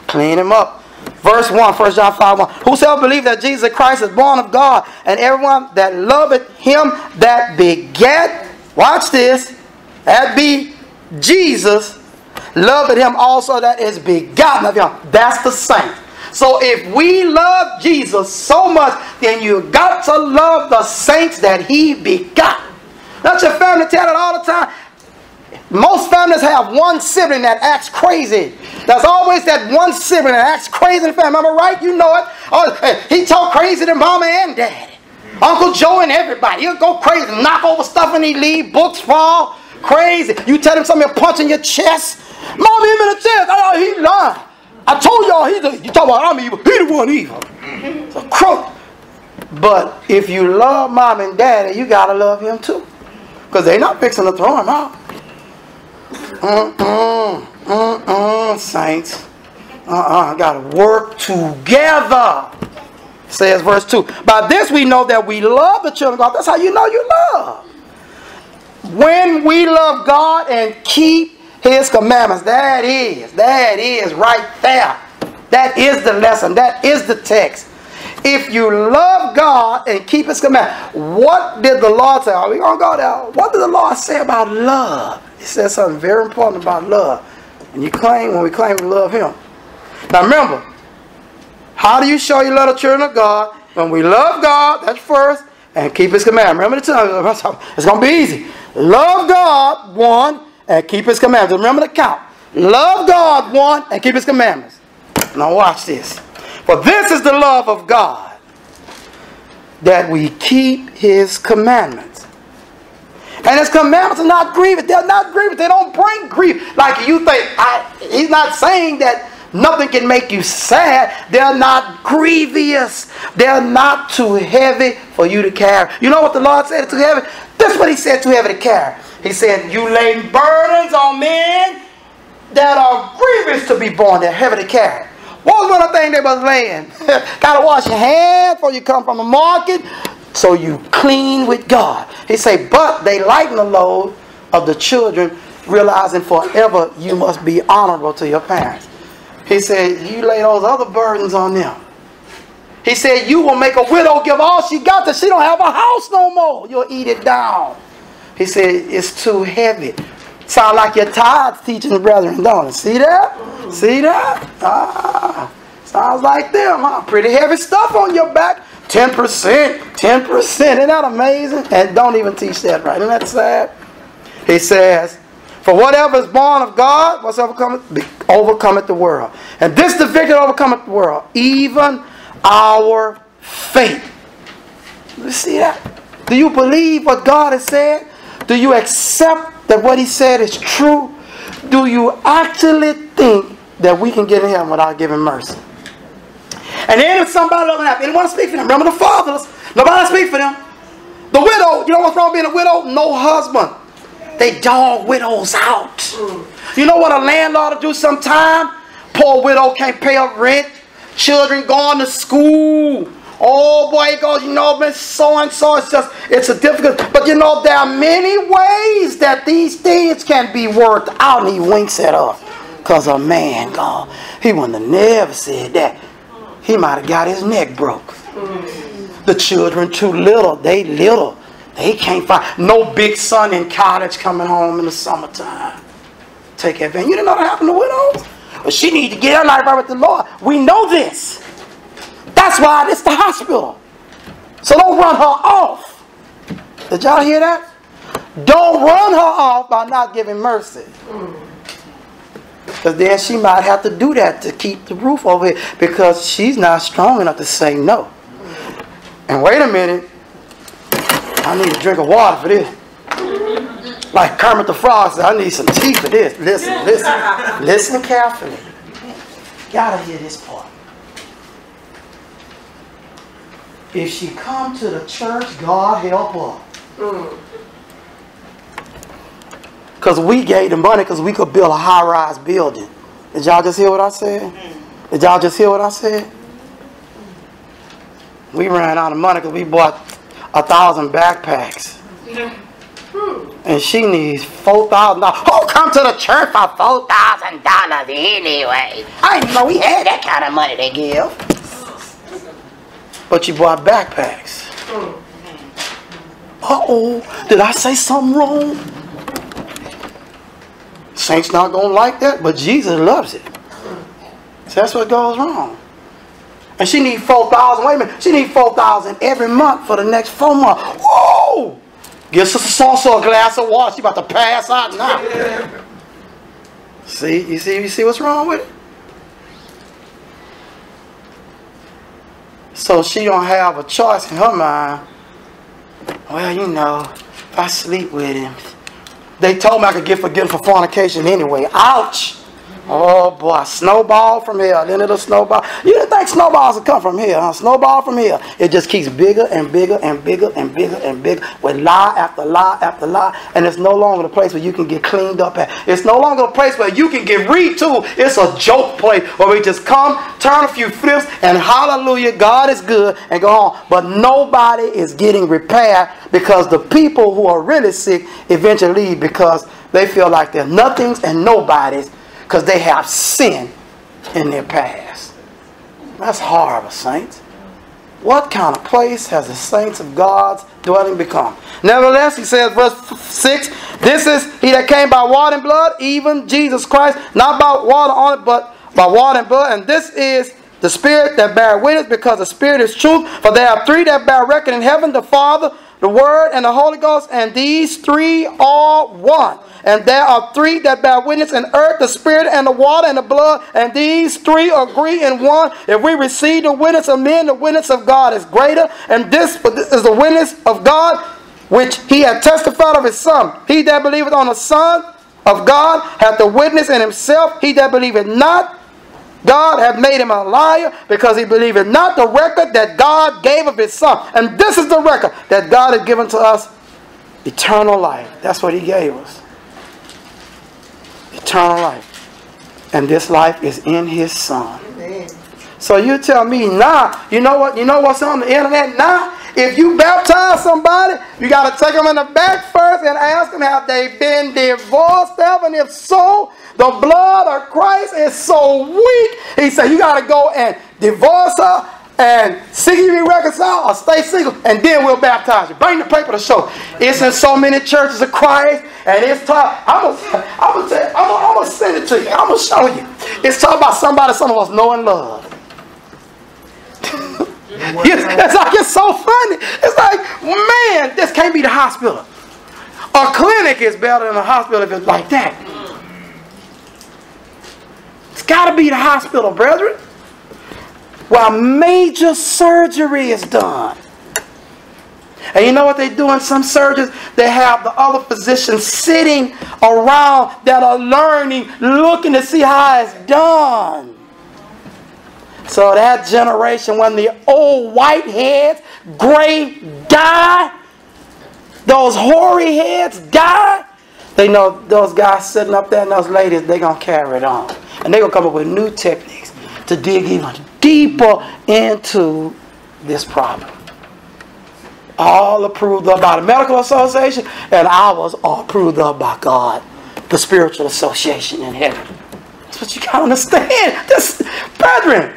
Clean him up. Verse 1, 1 John 5 1. Whosoever believe that Jesus Christ is born of God, and everyone that loveth him that begat, watch this, that be Jesus, loved him also that is begotten of him. That's the saint. So if we love Jesus so much, then you got to love the saints that he begot. That's your family tell it all the time. Most families have one sibling that acts crazy. There's always that one sibling that acts crazy in the family. Am I right? You know it. Oh, he talk crazy to mama and daddy. Uncle Joe and everybody. He'll go crazy, knock over stuff and he leave, books fall, crazy. You tell him something, punch in your chest. Mom him in the chest. Oh, he lying. I told y'all he's a, you talk about I'm evil. He the one evil. It's a crook. But if you love mom and daddy, you gotta love him too. Because they're not fixing to throw him out. Mm-mm. Mm-mm, saints. Uh-uh. Gotta work together. Says verse 2. By this we know that we love the children of God. That's how you know you love. When we love God and keep his commandments. That is, that is right there. That is the lesson. That is the text. If you love God and keep His commandments, what did the Lord say? Are we going to go there? What did the Lord say about love? He said something very important about love. And you claim, when we claim we love Him. Now remember, how do you show you love the children of God? When we love God, that's first, and keep His commandments. Remember the time, it's going to be easy. Love God, one, and keep his commandments. Remember the count. Love God, one, and keep his commandments. Now watch this. For this is the love of God, that we keep his commandments. And his commandments are not grievous. They're not grievous. They don't bring grief. Like you think, I, he's not saying that nothing can make you sad. They're not grievous. They're not too heavy for you to carry. You know what the Lord said to heavy? That's what he said too heavy to carry. He said, You lay burdens on men that are grievous to be borne, they're heavy to carry. What was one of the things they was laying? [LAUGHS] Gotta wash your hands before you come from the market. So you clean with God. He say, but they lighten the load of the children, realizing forever you must be honorable to your parents. He said, you lay those other burdens on them. He said, you will make a widow give all she got that she don't have a house no more. You'll eat it down. He said, it's too heavy. Sound like your tithes teaching the brethren, don't it? See that? See that? Ah, sounds like them, huh? Pretty heavy stuff on your back. 10%, 10%. Isn't that amazing? And don't even teach that right. Isn't that sad? He says, For whatever is born of God, what's overcometh? Overcometh the world. And this the victory overcometh the world. Even our faith. You see that? Do you believe what God has said? Do you accept that what He said is true? Do you actually think that we can get in heaven without giving mercy? And then if somebody doesn't have anyone to speak for them, remember the fathers, nobody speak for them. The widow, you know what's wrong being a widow? No husband. They dog widows out. You know what a landlord do sometime? Poor widow can't pay her rent. Children going to school. Oh boy, goes, you know, Miss so and so. It's just, it's a difficult. But you know, there are many ways that these things can be worked out. And he winks at us. Because a man gone. He wouldn't have never said that. He might have got his neck broke. The children too little. They little. They can't find no big son in college coming home in the summertime. Take advantage. You didn't know that happened to widows? But she need to get her life right with the Lord. We know this. That's why it's the hospital. So don't run her off. Did y'all hear that? Don't run her off by not giving mercy. Because then she might have to do that to keep the roof over it because she's not strong enough to say no. And wait a minute. I need a drink of water for this. Like Kermit the Frog said, I need some tea for this. Listen, listen. Listen carefully. Gotta hear this part. If she come to the church, God help her. Because we gave the money because we could build a high-rise building. Did y'all just hear what I said? Did y'all just hear what I said? We ran out of money because we bought a thousand backpacks. And she needs four thousand dollars. Oh, come to the church for four thousand dollars anyway. I didn't know we had that kind of money to give. But you bought backpacks. Uh oh, did I say something wrong? Saints not gonna like that, but Jesus loves it. So that's what goes wrong. And she need four thousand. Wait a minute, she need four thousand every month for the next four months. Whoa! Give Sister Salsa a glass of water. She about to pass out now. see, you see, you see what's wrong with it. So she don't have a choice in her mind. Well, you know, if I sleep with him, they told me I could get forgiven for fornication anyway. Ouch! Oh boy, snowball from here, then it'll snowball. You didn't think snowballs would come from here, huh? Snowball from here. It just keeps bigger and bigger and bigger and bigger and bigger with lie after lie after lie. And it's no longer the place where you can get cleaned up at. It's no longer a place where you can get read to. It's a joke place where we just come, turn a few flips, and hallelujah, God is good, and go on. But nobody is getting repaired because the people who are really sick eventually leave because they feel like they're nothings and nobodies because they have sin in their past. That's horrible, saints. What kind of place has the saints of God's dwelling become? Nevertheless, he says, verse 6 This is he that came by water and blood, even Jesus Christ, not by water only, but by water and blood. And this is the Spirit that bear witness, because the Spirit is truth. For there are three that bear record in heaven the Father, the Word, and the Holy Ghost, and these three are one. And there are three that bear witness in earth, the spirit and the water and the blood, and these three agree in one. If we receive the witness of men, the witness of God is greater. And this is the witness of God, which he had testified of his Son. He that believeth on the Son of God hath the witness in himself. He that believeth not, God hath made him a liar because he believeth not the record that God gave of his Son. And this is the record that God has given to us eternal life. That's what he gave us eternal life. And this life is in his son. Amen. So you tell me now, you know what you know what's on the internet now? If you baptize somebody, you got to take them in the back first and ask them have they been divorced ever, and if so, the blood of Christ is so weak. He said you got to go and divorce her and see you be reconciled or stay single, and then we'll baptize you. Bring the paper to show. It's in so many churches of Christ, and it's taught. I'm gonna, I'm gonna, I'm gonna, send it to you. I'm gonna show you. It's talking about somebody some of us know and love. It's like it's so funny. It's like, man, this can't be the hospital. A clinic is better than a hospital if it's like that. It's got to be the hospital, brethren while major surgery is done. And you know what they do in some surgeries? They have the other physicians sitting around that are learning, looking to see how it's done. So that generation, when the old white heads, gray die, those hoary heads die, they know those guys sitting up there and those ladies, they're going to carry it on. And they're going to come up with new techniques to dig even deeper into this problem. All approved of by the medical association, and ours are approved of by God, the spiritual association in heaven. That's what you gotta understand. This, brethren,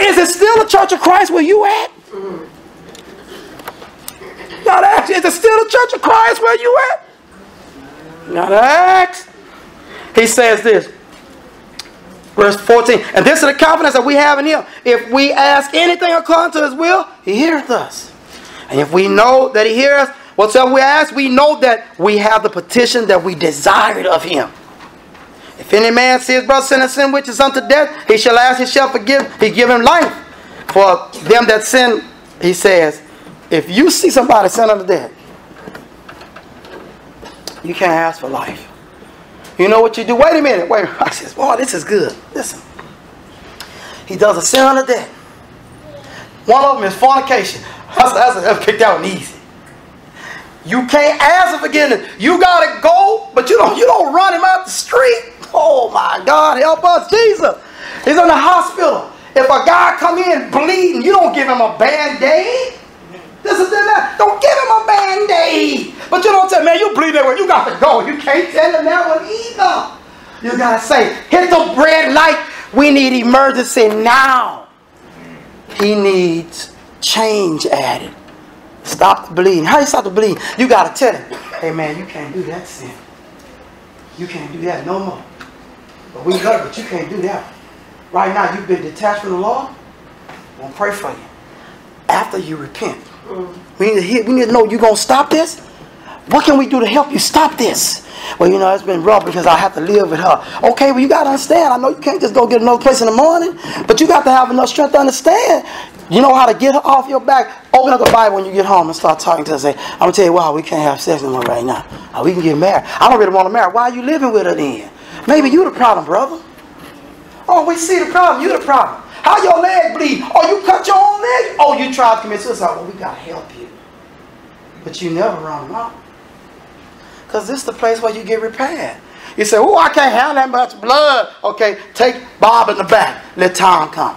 is it still the Church of Christ where you at? Gotta ask, is it still the Church of Christ where you at? Gotta ask. He says this. Verse 14. And this is the confidence that we have in Him. If we ask anything according to His will, He heareth us. And if we know that He hears us, whatsoever we ask, we know that we have the petition that we desired of Him. If any man see his brother sin a sin which is unto death, he shall ask, he shall forgive, he give him life. For them that sin, he says, if you see somebody sin unto death, you can't ask for life. You know what you do? Wait a minute. Wait. [LAUGHS] I says, boy, this is good. Listen. He does a sin the debt. One of them is fornication. That's, that's, that's picked out easy. You can't ask for forgiveness. You gotta go, but you don't you don't run him out the street. Oh my God, help us, Jesus. He's in the hospital. If a guy come in bleeding, you don't give him a band-aid. This is that. Don't give him a band-aid. But you don't say, man, you bleed that everywhere. You got to go. You can't tell him that one either. You got to say, hit the red light. We need emergency now. He needs change added. Stop the bleeding. How you stop the bleeding? You got to tell him, hey, man, you can't do that sin. You can't do that no more. But we love but you can't do that. Right now, you've been detached from the law. We'll pray for you. After you repent, mm. we need to hear, we need to know you're gonna stop this. What can we do to help you stop this? Well, you know, it's been rough because I have to live with her. Okay, well, you got to understand. I know you can't just go get another place in the morning, but you got to have enough strength to understand. You know how to get her off your back. Open up the Bible when you get home and start talking to her. Say, I'm going to tell you why we can't have sex anymore right now. Or we can get married. I don't really want to marry. Why are you living with her then? Maybe you the problem, brother. Oh, we see the problem. You the problem. How your leg bleed? Oh, you cut your own leg? Oh, you tried to commit suicide. Well, we got to help you. But you never run them out. Because this is the place where you get repaired. You say, oh, I can't have that much blood. Okay, take Bob in the back. Let Tom come.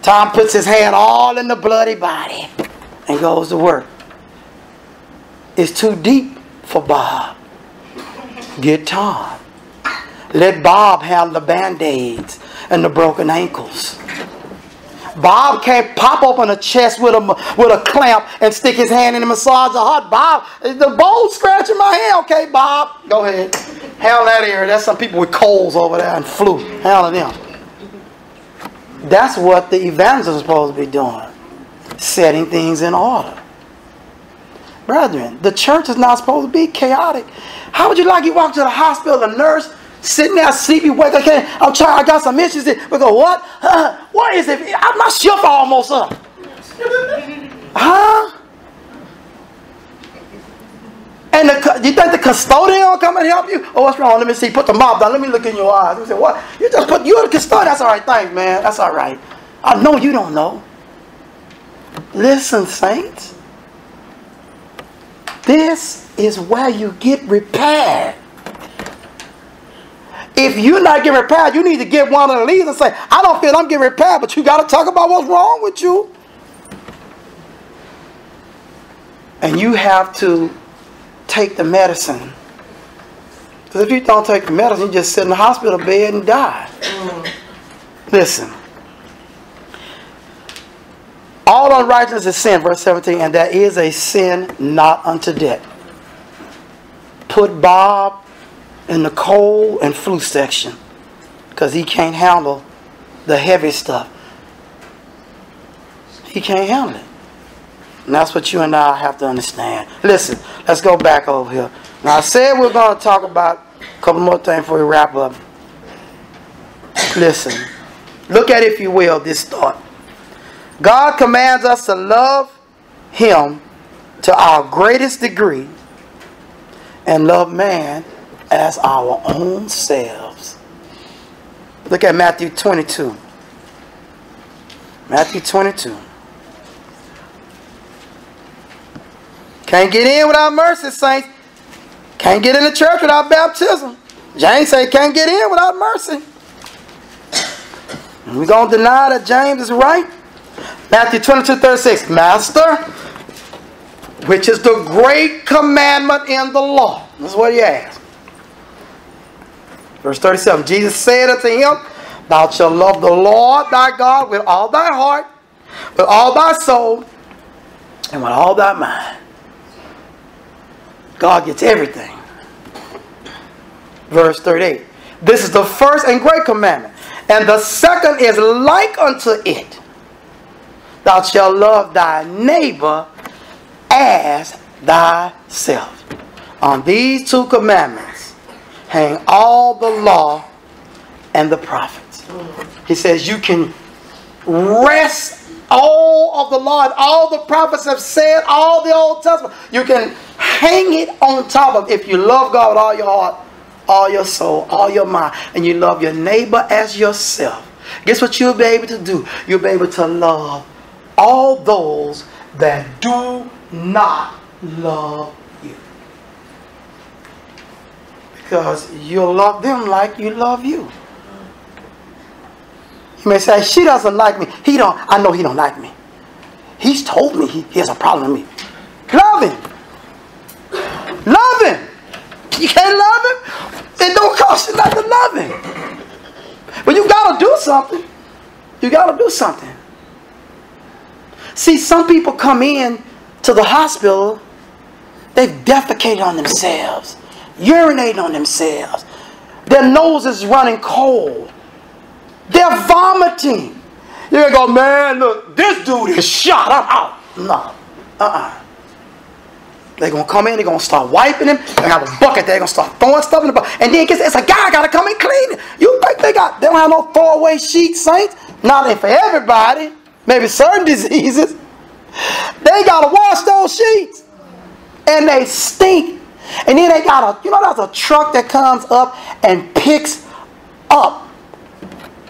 Tom puts his hand all in the bloody body and goes to work. It's too deep for Bob. Get Tom. Let Bob have the band-aids and the broken ankles. Bob can't pop open a chest with a with a clamp and stick his hand in and massage the heart. Bob, the bone scratching my hand. Okay, Bob, go ahead. Handle that area. That's some people with colds over there and flu. Handle them. That's what the evangelist is supposed to be doing. Setting things in order. Brethren, the church is not supposed to be chaotic. How would you like you walk to the hospital, a nurse sitting there sleepy, wake. I can't. I'm trying. I got some issues. We go. What? Uh, what is it? I, My shift almost up. [LAUGHS] huh? And the, you think the custodian will come and help you? Oh, what's wrong? Let me see. Put the mop down. Let me look in your eyes. You say, what? You just put, you're the custodian. That's all right. Thanks, man. That's all right. I know you don't know. Listen, saints. This is where you get repaired. If you're not getting repaired, you need to get one of the leaders and say, I don't feel I'm getting repaired, but you got to talk about what's wrong with you. and you have to take the medicine. Because if you don't take the medicine, you just sit in the hospital bed and die. Mm. Listen. All unrighteousness is sin, verse 17, and that is a sin not unto death. Put Bob in the cold and flu section because he can't handle the heavy stuff. He can't handle it. And that's what you and I have to understand. Listen, let's go back over here. Now, I said we're going to talk about a couple more things before we wrap up. Listen, look at, if you will, this thought. God commands us to love Him to our greatest degree and love man as our own selves. Look at Matthew 22. Matthew 22. Can't get in without mercy, saints. Can't get in the church without baptism. James say can't get in without mercy. We're going to deny that James is right. Matthew 22, 36. Master, which is the great commandment in the law. This is what he asked. Verse 37. Jesus said unto him, Thou shalt love the Lord thy God with all thy heart, with all thy soul, and with all thy mind. God gets everything. Verse 38. This is the first and great commandment. And the second is like unto it. Thou shalt love thy neighbor as thyself. On these two commandments all the law and the prophets. He says you can rest all of the law and all the prophets have said, all the Old Testament. You can hang it on top of if you love God with all your heart, all your soul, all your mind, and you love your neighbor as yourself. Guess what you'll be able to do? You'll be able to love all those that do not love you. Because you'll love them like you love you. You may say, she doesn't like me. He don't, I know he don't like me. He's told me he, he has a problem with me. Love him. Love him. You can't love him. It don't cost you nothing love him. But you got to do something. You got to do something. See, some people come in to the hospital, they've defecated on themselves, urinating on themselves. Their nose is running cold. They're vomiting. You go, man, look, this dude is shot. I'm out. No. Uh-uh. They're gonna come in, they're gonna start wiping him, they have a bucket, they're gonna start throwing stuff in the bucket. And then it's a guy gotta come and clean it. You think they got they don't have no throwaway sheets, saints? Not for everybody. Maybe certain diseases. They gotta wash those sheets. And they stink. And then they got a, you know, there's a truck that comes up and picks up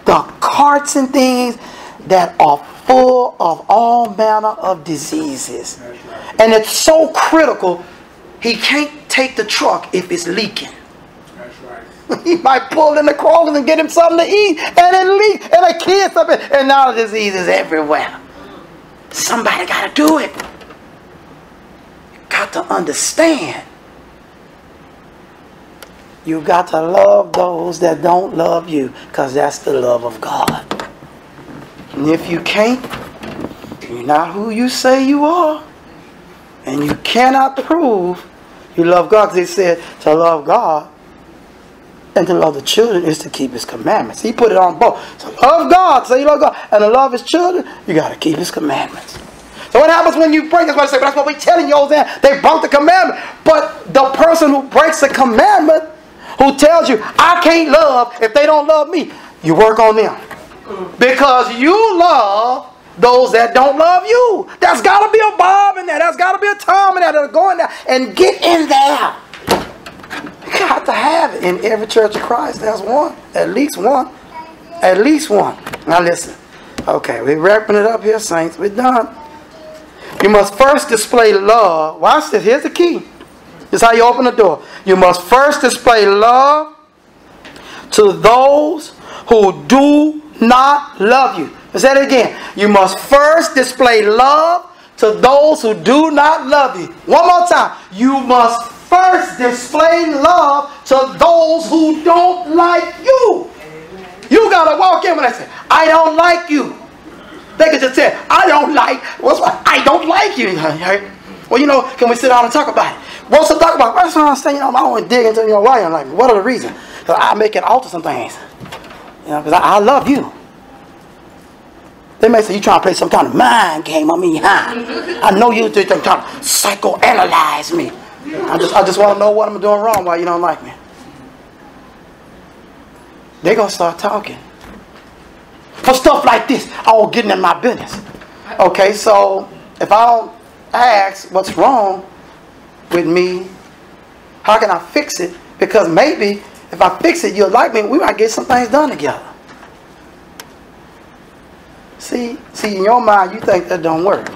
the carts and things that are full of all manner of diseases. And it's so critical, he can't take the truck if it's leaking. [LAUGHS] he might pull in the crawlers and get him something to eat, and it leaks, and the kids up and now the disease is everywhere. Somebody got to do it. Got to understand. You got to love those that don't love you, because that's the love of God. And if you can't, you're not who you say you are. And you cannot prove you love God. Because he said to love God and to love the children is to keep his commandments. He put it on both. So love God, say you love God, and to love his children, you got to keep his commandments. So what happens when you break? That's what I say, but that's what we're telling you all that they broke the commandment. But the person who breaks the commandment, who tells you, I can't love if they don't love me, you work on them. Because you love those that don't love you. There's got to be a Bob in there. There's got to be a Tom in there that'll go in there and get in there. You got to have it. In every church of Christ, there's one. At least one. At least one. Now listen. Okay, we're wrapping it up here, saints. We're done. You must first display love. Watch this. Here's the key. This is how you open the door. You must first display love to those who do not love you. Say it again. You must first display love to those who do not love you. One more time. You must first display love to those who don't like you. You gotta walk in when I say, I don't like you. They could just say, I don't like, what's what? I don't like you. [LAUGHS] Well, you know, can we sit down and talk about it? What's to talk about? That's what I'm saying. You know, I don't want to dig into, you why. I'm like, what are the reasons? Because I make it alter some things. You know, because I, I, love you. They may say you trying to play some kind of mind game on me, huh? I know you think trying to psychoanalyze me. I just, I just want to know what I'm doing wrong why you don't like me. They're going to start talking. For stuff like this, all getting in my business. Okay, so if I don't ask what's wrong with me, how can I fix it? Because maybe if I fix it, you'll like me. We might get some things done together. See, see, in your mind, you think that don't work.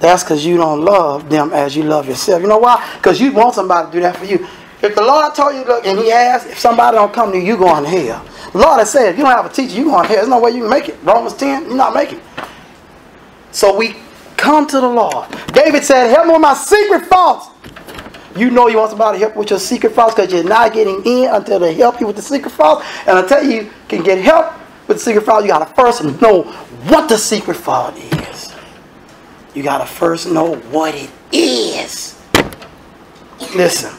That's because you don't love them as you love yourself. You know why? Because you want somebody to do that for you. If the Lord told you, look, and He asked, if somebody don't come to you, you going to hell. The Lord has said, if you don't have a teacher, you going to hell. There's no way you can make it. Romans 10, you're not making it. So we come to the Lord. David said, help me with my secret faults. You know you want somebody to help with your secret faults because you're not getting in until they help you with the secret faults. And I tell you, you can get help with the secret fault. You got to first know what the secret fault is. You got to first know what it is. Listen.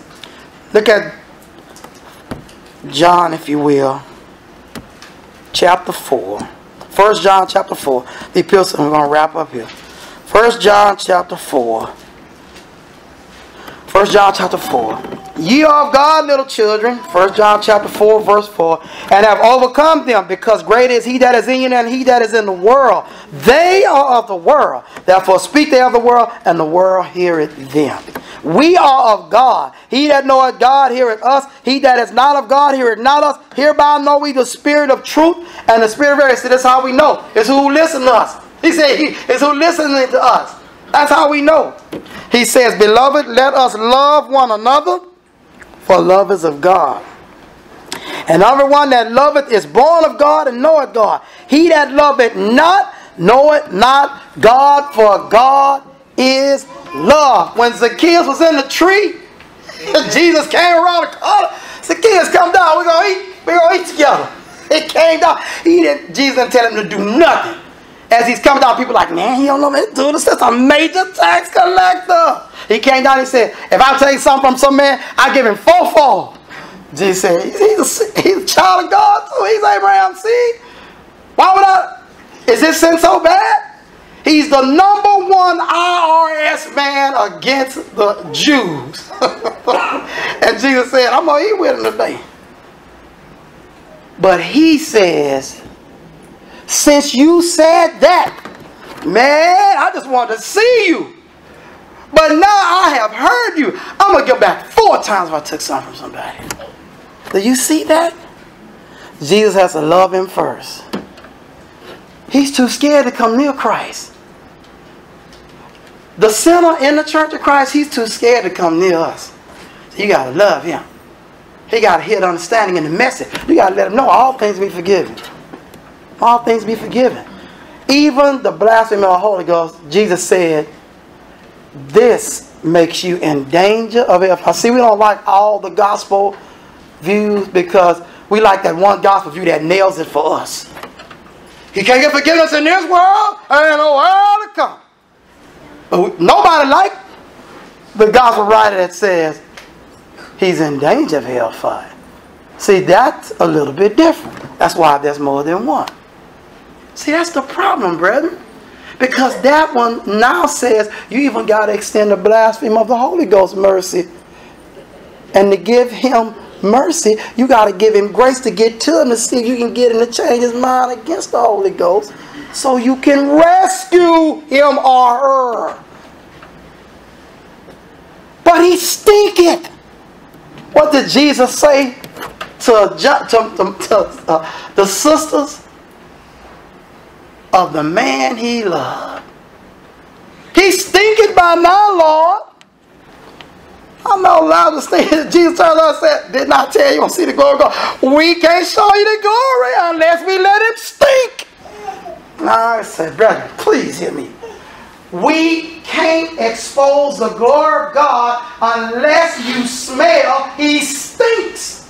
Look at John, if you will, chapter 4. First John chapter 4. The epistle, we're going to wrap up here. First John chapter 4. First John chapter 4. Ye are of God, little children. First John chapter 4, verse 4. And have overcome them, because great is he that is in you than he that is in the world. They are of the world. Therefore speak they of the world, and the world heareth them. We are of God. He that knoweth God heareth us. He that is not of God heareth not us. Hereby know we the spirit of truth and the spirit of error. See, that's how we know. It's who listen to us. He said, he, is who listening to us. That's how we know. He says, Beloved, let us love one another, for love is of God. And everyone that loveth is born of God and knoweth God. He that loveth not knoweth not God, for God is love. When Zacchaeus was in the tree, [LAUGHS] Jesus came around the corner. Zacchaeus, come down. We're gonna eat. We're gonna eat together. He came down. He didn't. Jesus didn't tell him to do nothing. As he's coming down, people like, man, he don't know what dude. This is a major tax collector. He came down. He said, if I take something from some man, I give him fourfold. Jesus said, he's a, he's a child of God too. He's Abraham's seed. Why would I? Is this sin so bad? He's the number one IRS man against the Jews. [LAUGHS] and Jesus said, I'm going to eat with him today. But he says, since you said that, man, I just wanted to see you. But now I have heard you. I'm going to get back four times if I took something from somebody. Do you see that? Jesus has to love him first. He's too scared to come near Christ. The sinner in the church of Christ, he's too scared to come near us. So you got to love him. He got to hear the understanding in the message. You got to let him know all things be forgiven. All things be forgiven. Even the blasphemy of the Holy Ghost, Jesus said, this makes you in danger of I See, we don't like all the gospel views because we like that one gospel view that nails it for us. He can't get forgiveness in this world and a world to come. But nobody like the gospel writer that says he's in danger of hellfire. See, that's a little bit different. That's why there's more than one. See, that's the problem, brethren. Because that one now says you even got to extend the blasphemy of the Holy Ghost mercy. And to give him mercy, you got to give him grace to get to him to see if you can get him to change his mind against the Holy Ghost so you can rescue him or her. But he stinketh. What did Jesus say to, to, to, to uh, the sisters of the man he loved? He stinketh by my Lord. I'm not allowed to stay. Jesus turned us said, Did not tell you, to see the glory of God. We can't show you the glory unless we let him stink. I said, brother, please hear me. we can't expose the glory of God unless you smell he stinks.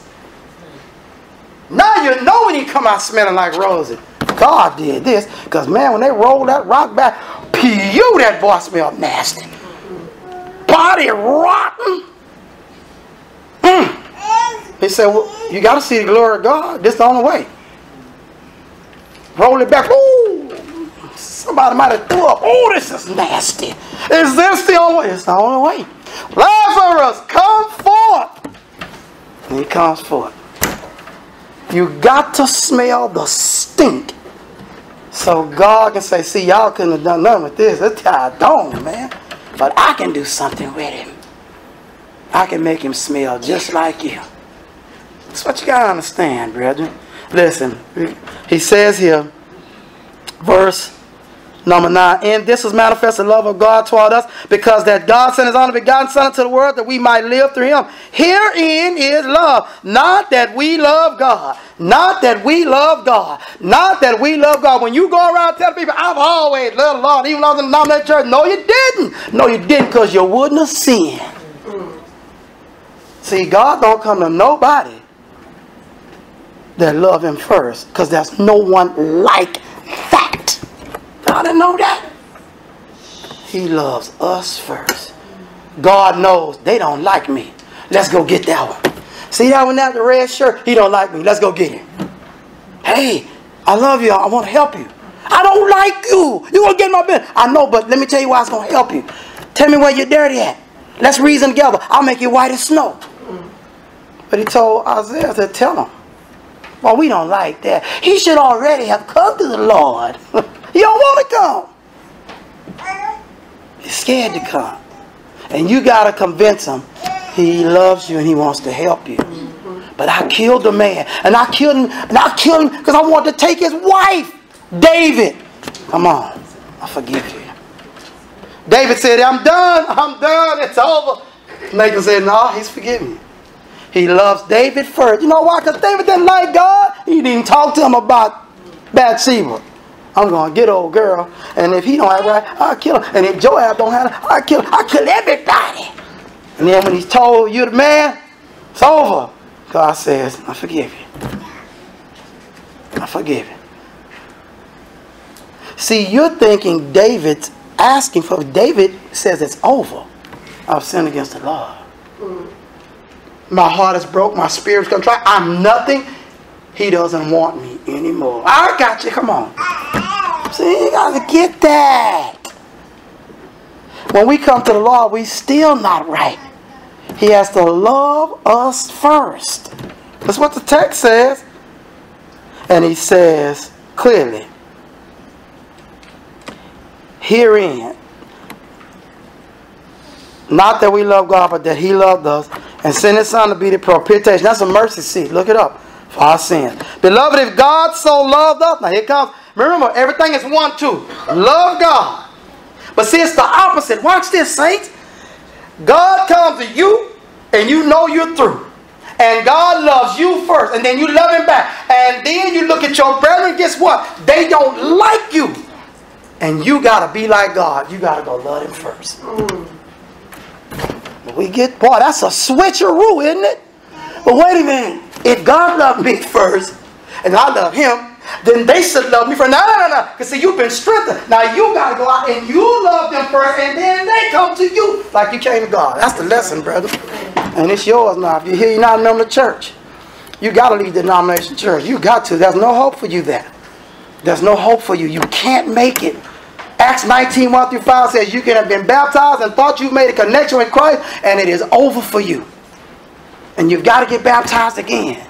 Now you know when you come out smelling like roses. God did this. Because man, when they rolled that rock back, pew, that boy smelled nasty. Body rotten. Mm. He said, well, you got to see the glory of God. This is the only way. Roll it back. Ooh. Somebody might have threw up. Oh, this is nasty. Is this the only way? It's the only way. Lazarus, come forth. And he comes forth. You got to smell the stink. So God can say, see, y'all couldn't have done nothing with this. It's on, man. But I can do something with him. I can make him smell just like you. That's what you got to understand, brethren. Listen, he says here, verse Number nine, and this was manifest the love of God toward us, because that God sent his only begotten Son into the world that we might live through him. Herein is love. Not that we love God. Not that we love God. Not that we love God. When you go around telling people, I've always loved the Lord, even though I was in the church. No, you didn't. No, you didn't because you wouldn't have sinned. See, God don't come to nobody that love him first because there's no one like God to know that. He loves us first. God knows they don't like me. Let's go get that one. See that one out the red shirt? He don't like me. Let's go get him. Hey, I love you. I want to help you. I don't like you. You gonna get my bin. I know, but let me tell you why it's gonna help you. Tell me where you're dirty at. Let's reason together. I'll make you white as snow. But he told Isaiah to tell him. Well, we don't like that. He should already have come to the Lord. [LAUGHS] He don't want to come. He's scared to come. And you got to convince him he loves you and he wants to help you. But I killed the man. And I killed him. And I killed him because I wanted to take his wife. David. Come on. I forgive you. David said, I'm done. I'm done. It's over. Nathan said, no, he's forgiven me. He loves David first. You know why? Because David didn't like God. He didn't talk to him about Bathsheba. I'm gonna get old girl, and if he don't have right, I'll kill him. And if Joab don't have it, I'll kill him. I'll kill everybody. And then when he's told you the man, it's over. God says, I forgive you. I forgive you. See, you're thinking David's asking for David says it's over. I've sinned against the Lord. Mm. My heart is broke, my spirit's contrite. I'm nothing. He doesn't want me anymore. I got you. Come on. See, you got to get that. When we come to the Lord, we still not right. He has to love us first. That's what the text says. And he says clearly, herein, not that we love God, but that he loved us and sent his son to be the propitiation. That's a mercy seat. Look it up. For our sins. Beloved, if God so loved us, now here comes Remember, everything is one, two. Love God. But see, it's the opposite. Watch this, saints. God comes to you and you know you're through. And God loves you first. And then you love him back. And then you look at your brethren, guess what? They don't like you. And you got to be like God. You got to go love him first. But we get, boy, that's a switcheroo, isn't it? But wait a minute. If God loved me first and I love him, then they should love me first. No, no, no, no. Because see, you've been strengthened. Now you got to go out and you love them first, and then they come to you like you came to God. That's the lesson, brother. And it's yours now. If you're here, you're not a member of the church. You got to leave the denomination church. You got to. There's no hope for you there. There's no hope for you. You can't make it. Acts 19, 1 through 5 says you can have been baptized and thought you've made a connection with Christ, and it is over for you. And you've got to get baptized again.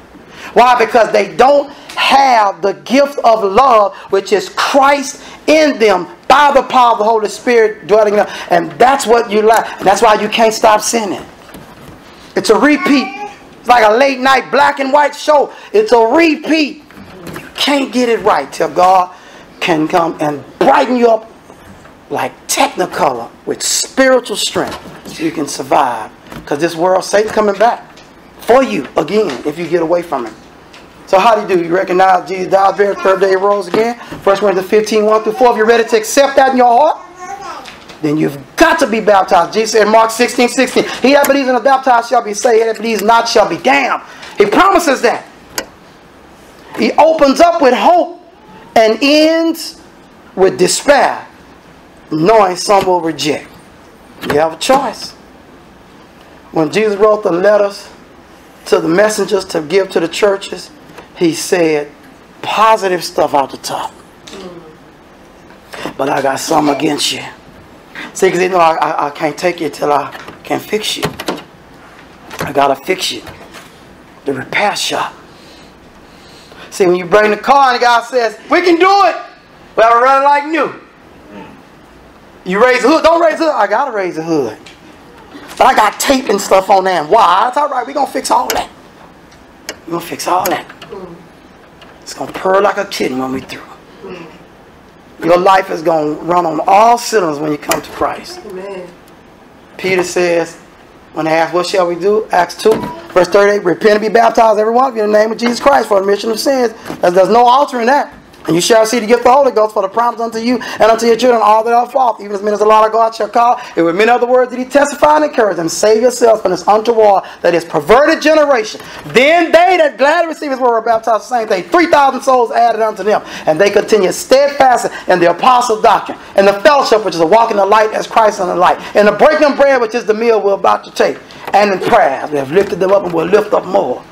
Why? Because they don't have the gift of love, which is Christ in them by the power of the Holy Spirit dwelling in them. And that's what you lack. And that's why you can't stop sinning. It's a repeat. It's like a late night black and white show. It's a repeat. You can't get it right till God can come and brighten you up like technicolor with spiritual strength so you can survive. Because this world, Satan's coming back for you again if you get away from him. So how do you do? You recognize Jesus died, buried, third day rose again. First Corinthians 15, 1 through 4. If you're ready to accept that in your heart, then you've got to be baptized. Jesus said in Mark 16, 16, He that believes and is baptized shall be saved, he that believes not shall be damned. He promises that. He opens up with hope and ends with despair, knowing some will reject. You have a choice. When Jesus wrote the letters to the messengers to give to the churches, he said positive stuff out the top. But I got some against you. See, because you know I, I, I can't take you till I can fix you. I gotta fix you. The repair shop. See, when you bring the car and the guy says, we can do it. We have to run like new. You raise the hood. Don't raise the hood. I gotta raise the hood. But I got tape and stuff on there. Why? It's all right. We're going to fix all that. We're going to fix all that. It's going to purr like a kitten when we through. Your life is going to run on all cylinders when you come to Christ. Amen. Peter says, when they ask, what shall we do? Acts 2, verse 38, repent and be baptized, every one of you, in the name of Jesus Christ for remission of sins. There's no altering that. And you shall see the gift of the Holy Ghost for the promise unto you and unto your children, all that are fault, even as many as the Lord our God shall call. And with many other words did he testify and encourage them, save yourselves from this untoward, that is perverted generation. Then they that gladly received his word were baptized the same thing. 3,000 souls added unto them. And they continued steadfast in the apostle doctrine, and the fellowship which is a walk in the light as Christ in the light, and the breaking of bread which is the meal we're about to take, and in prayers we have lifted them up and will lift up more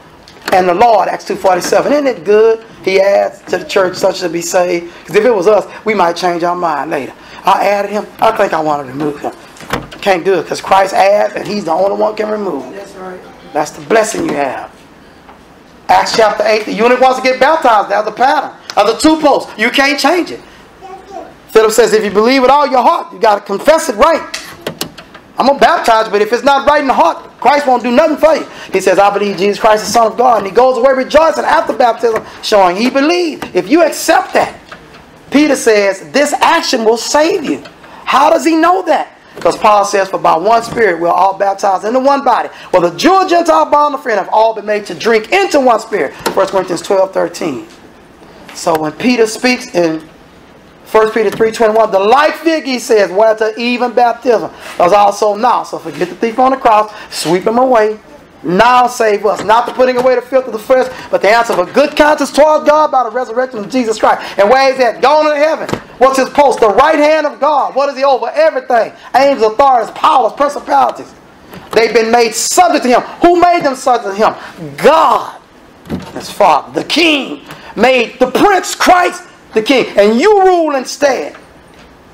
and the Lord, Acts 2.47. Isn't it good? He adds to the church such as to be saved. Because if it was us, we might change our mind later. I added him. I think I want to remove him. Can't do it because Christ adds and he's the only one can remove. That's right. That's the blessing you have. Acts chapter 8, the eunuch wants to get baptized. That's the pattern. Of the two posts. You can't change it. Philip says, if you believe with all your heart, you got to confess it right. I'm going to baptize, but if it's not right in the heart, Christ won't do nothing for you. He says, I believe Jesus Christ is the Son of God. And he goes away rejoicing after baptism, showing he believed. If you accept that, Peter says, this action will save you. How does he know that? Because Paul says, For by one Spirit we're all baptized into one body. Well, the Jew and Gentile bond friend have all been made to drink into one Spirit. 1 Corinthians 12 13. So when Peter speaks in 1 Peter 3.21, the like fig, he says, went to even baptism. Was also now. So forget the thief on the cross, sweep him away. Now save us. Not the putting away the filth of the flesh, but the answer of a good conscience towards God by the resurrection of Jesus Christ. And where is that? Gone to heaven. What's his post? The right hand of God. What is he over? Everything. Angels, authorities, powers, principalities. They've been made subject to him. Who made them subject to him? God. His Father. The King made the Prince, Christ, the king. And you rule instead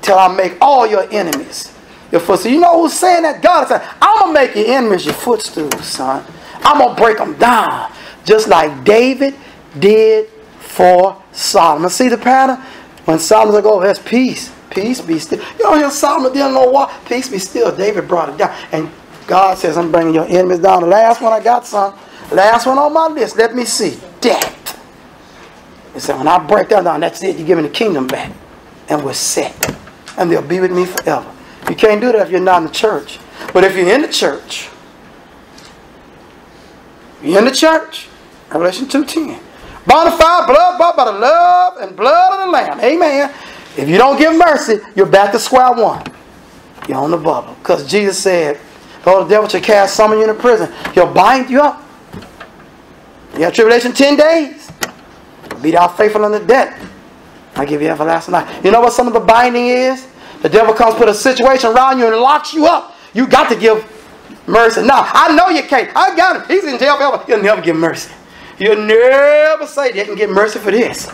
till I make all your enemies your footstool. You know who's saying that? God is saying, I'm going to make your enemies your footstool, son. I'm going to break them down. Just like David did for Solomon. See the pattern? When Solomon said, oh, that's peace. Peace be still. You don't hear Solomon didn't know what? Peace be still. David brought it down. And God says, I'm bringing your enemies down. The last one I got, son. Last one on my list. Let me see. Death. He said, when I break that down, that's it. You're giving the kingdom back. And we're set. And they'll be with me forever. You can't do that if you're not in the church. But if you're in the church, you're in the church. Revelation 2.10. Bonafide, blood bought by the love and blood of the Lamb. Amen. If you don't give mercy, you're back to square one. You're on the bubble. Because Jesus said, though the devil shall cast some of you into prison, he'll bind you up. You have tribulation 10 days. Be thou faithful the debt. I give you everlasting life. You know what some of the binding is? The devil comes put a situation around you and locks you up. You got to give mercy. Now, I know you can't. I got him. He's in jail forever. He'll never give mercy. You'll never say they can get mercy for this.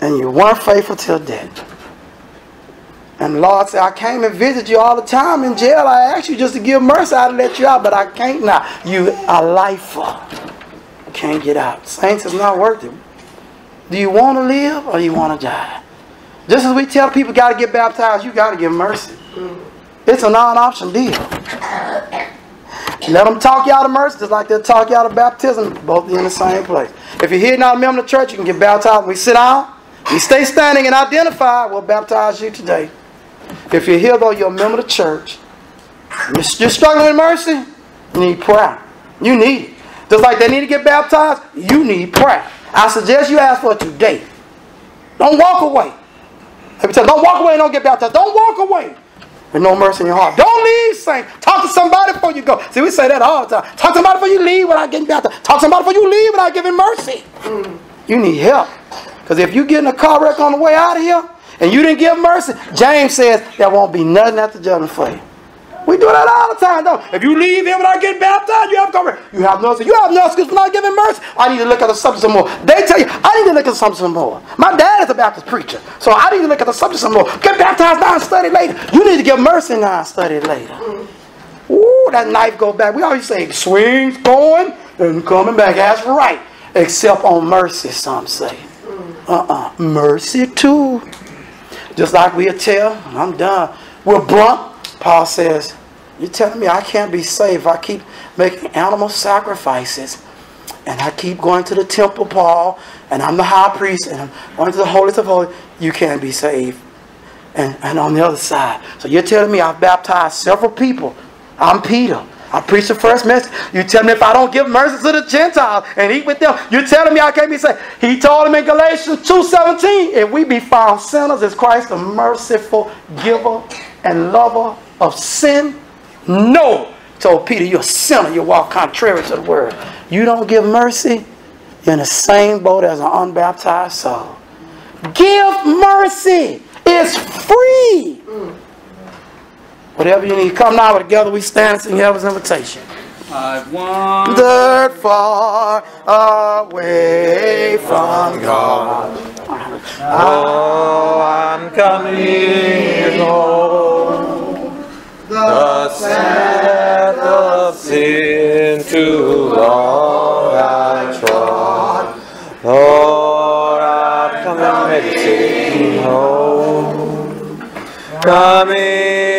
And you weren't faithful till death. And the Lord said, I came and visit you all the time in jail. I asked you just to give mercy. I'd let you out, but I can't now. You are lifer can't get out. Saints, is not worth it. Do you want to live or you want to die? Just as we tell people got to get baptized, you got to give mercy. It's a non-option deal. Let them talk you out of mercy just like they'll talk you out of baptism. Both in the same place. If you're here not a member of the church, you can get baptized. We sit down, we stay standing and identify, we'll baptize you today. If you're here though, you're a member of the church, you're struggling with mercy, you need prayer. You need it. Just like they need to get baptized, you need prayer. I suggest you ask for it today. Don't walk away. Every time, don't walk away and don't get baptized. Don't walk away. with no mercy in your heart. Don't leave, saint. Talk to somebody before you go. See, we say that all the time. Talk to somebody before you leave without getting baptized. Talk to somebody before you leave without giving mercy. You need help. Because if you get in a car wreck on the way out of here and you didn't give mercy, James says there won't be nothing the judgment for you. We do that all the time, though. If you leave here without getting baptized, you have cover. You have no You have no excuse for not giving mercy. I need to look at the subject some more. They tell you, I need to look at the subject some more. My dad is a Baptist preacher, so I need to look at the subject some more. Get baptized now and study later. You need to give mercy now and study later. Ooh, that knife go back. We always say swings going and coming back. That's right. Except on mercy, some say. Uh-uh. Mercy too. Just like we'll tell, I'm done. We're blunt. Paul says, You're telling me I can't be saved. I keep making animal sacrifices. And I keep going to the temple, Paul, and I'm the high priest, and I'm going to the holiest of holies. You can't be saved. And, and on the other side. So you're telling me I've baptized several people. I'm Peter. I preach the first message. You tell me if I don't give mercy to the Gentiles and eat with them, you're telling me I can't be saved. He told him in Galatians 2.17, if we be found sinners, is Christ a merciful giver and lover of sin? No. Told Peter, you're a sinner. You walk contrary to the word. You don't give mercy, you're in the same boat as an unbaptized soul. Give mercy. It's free. Whatever you need, come now together. We stand and sing heaven's invitation. I've wandered Wandered far away from God. Oh, I'm coming home the path of sin too long I trod. Lord, I'm coming home. Coming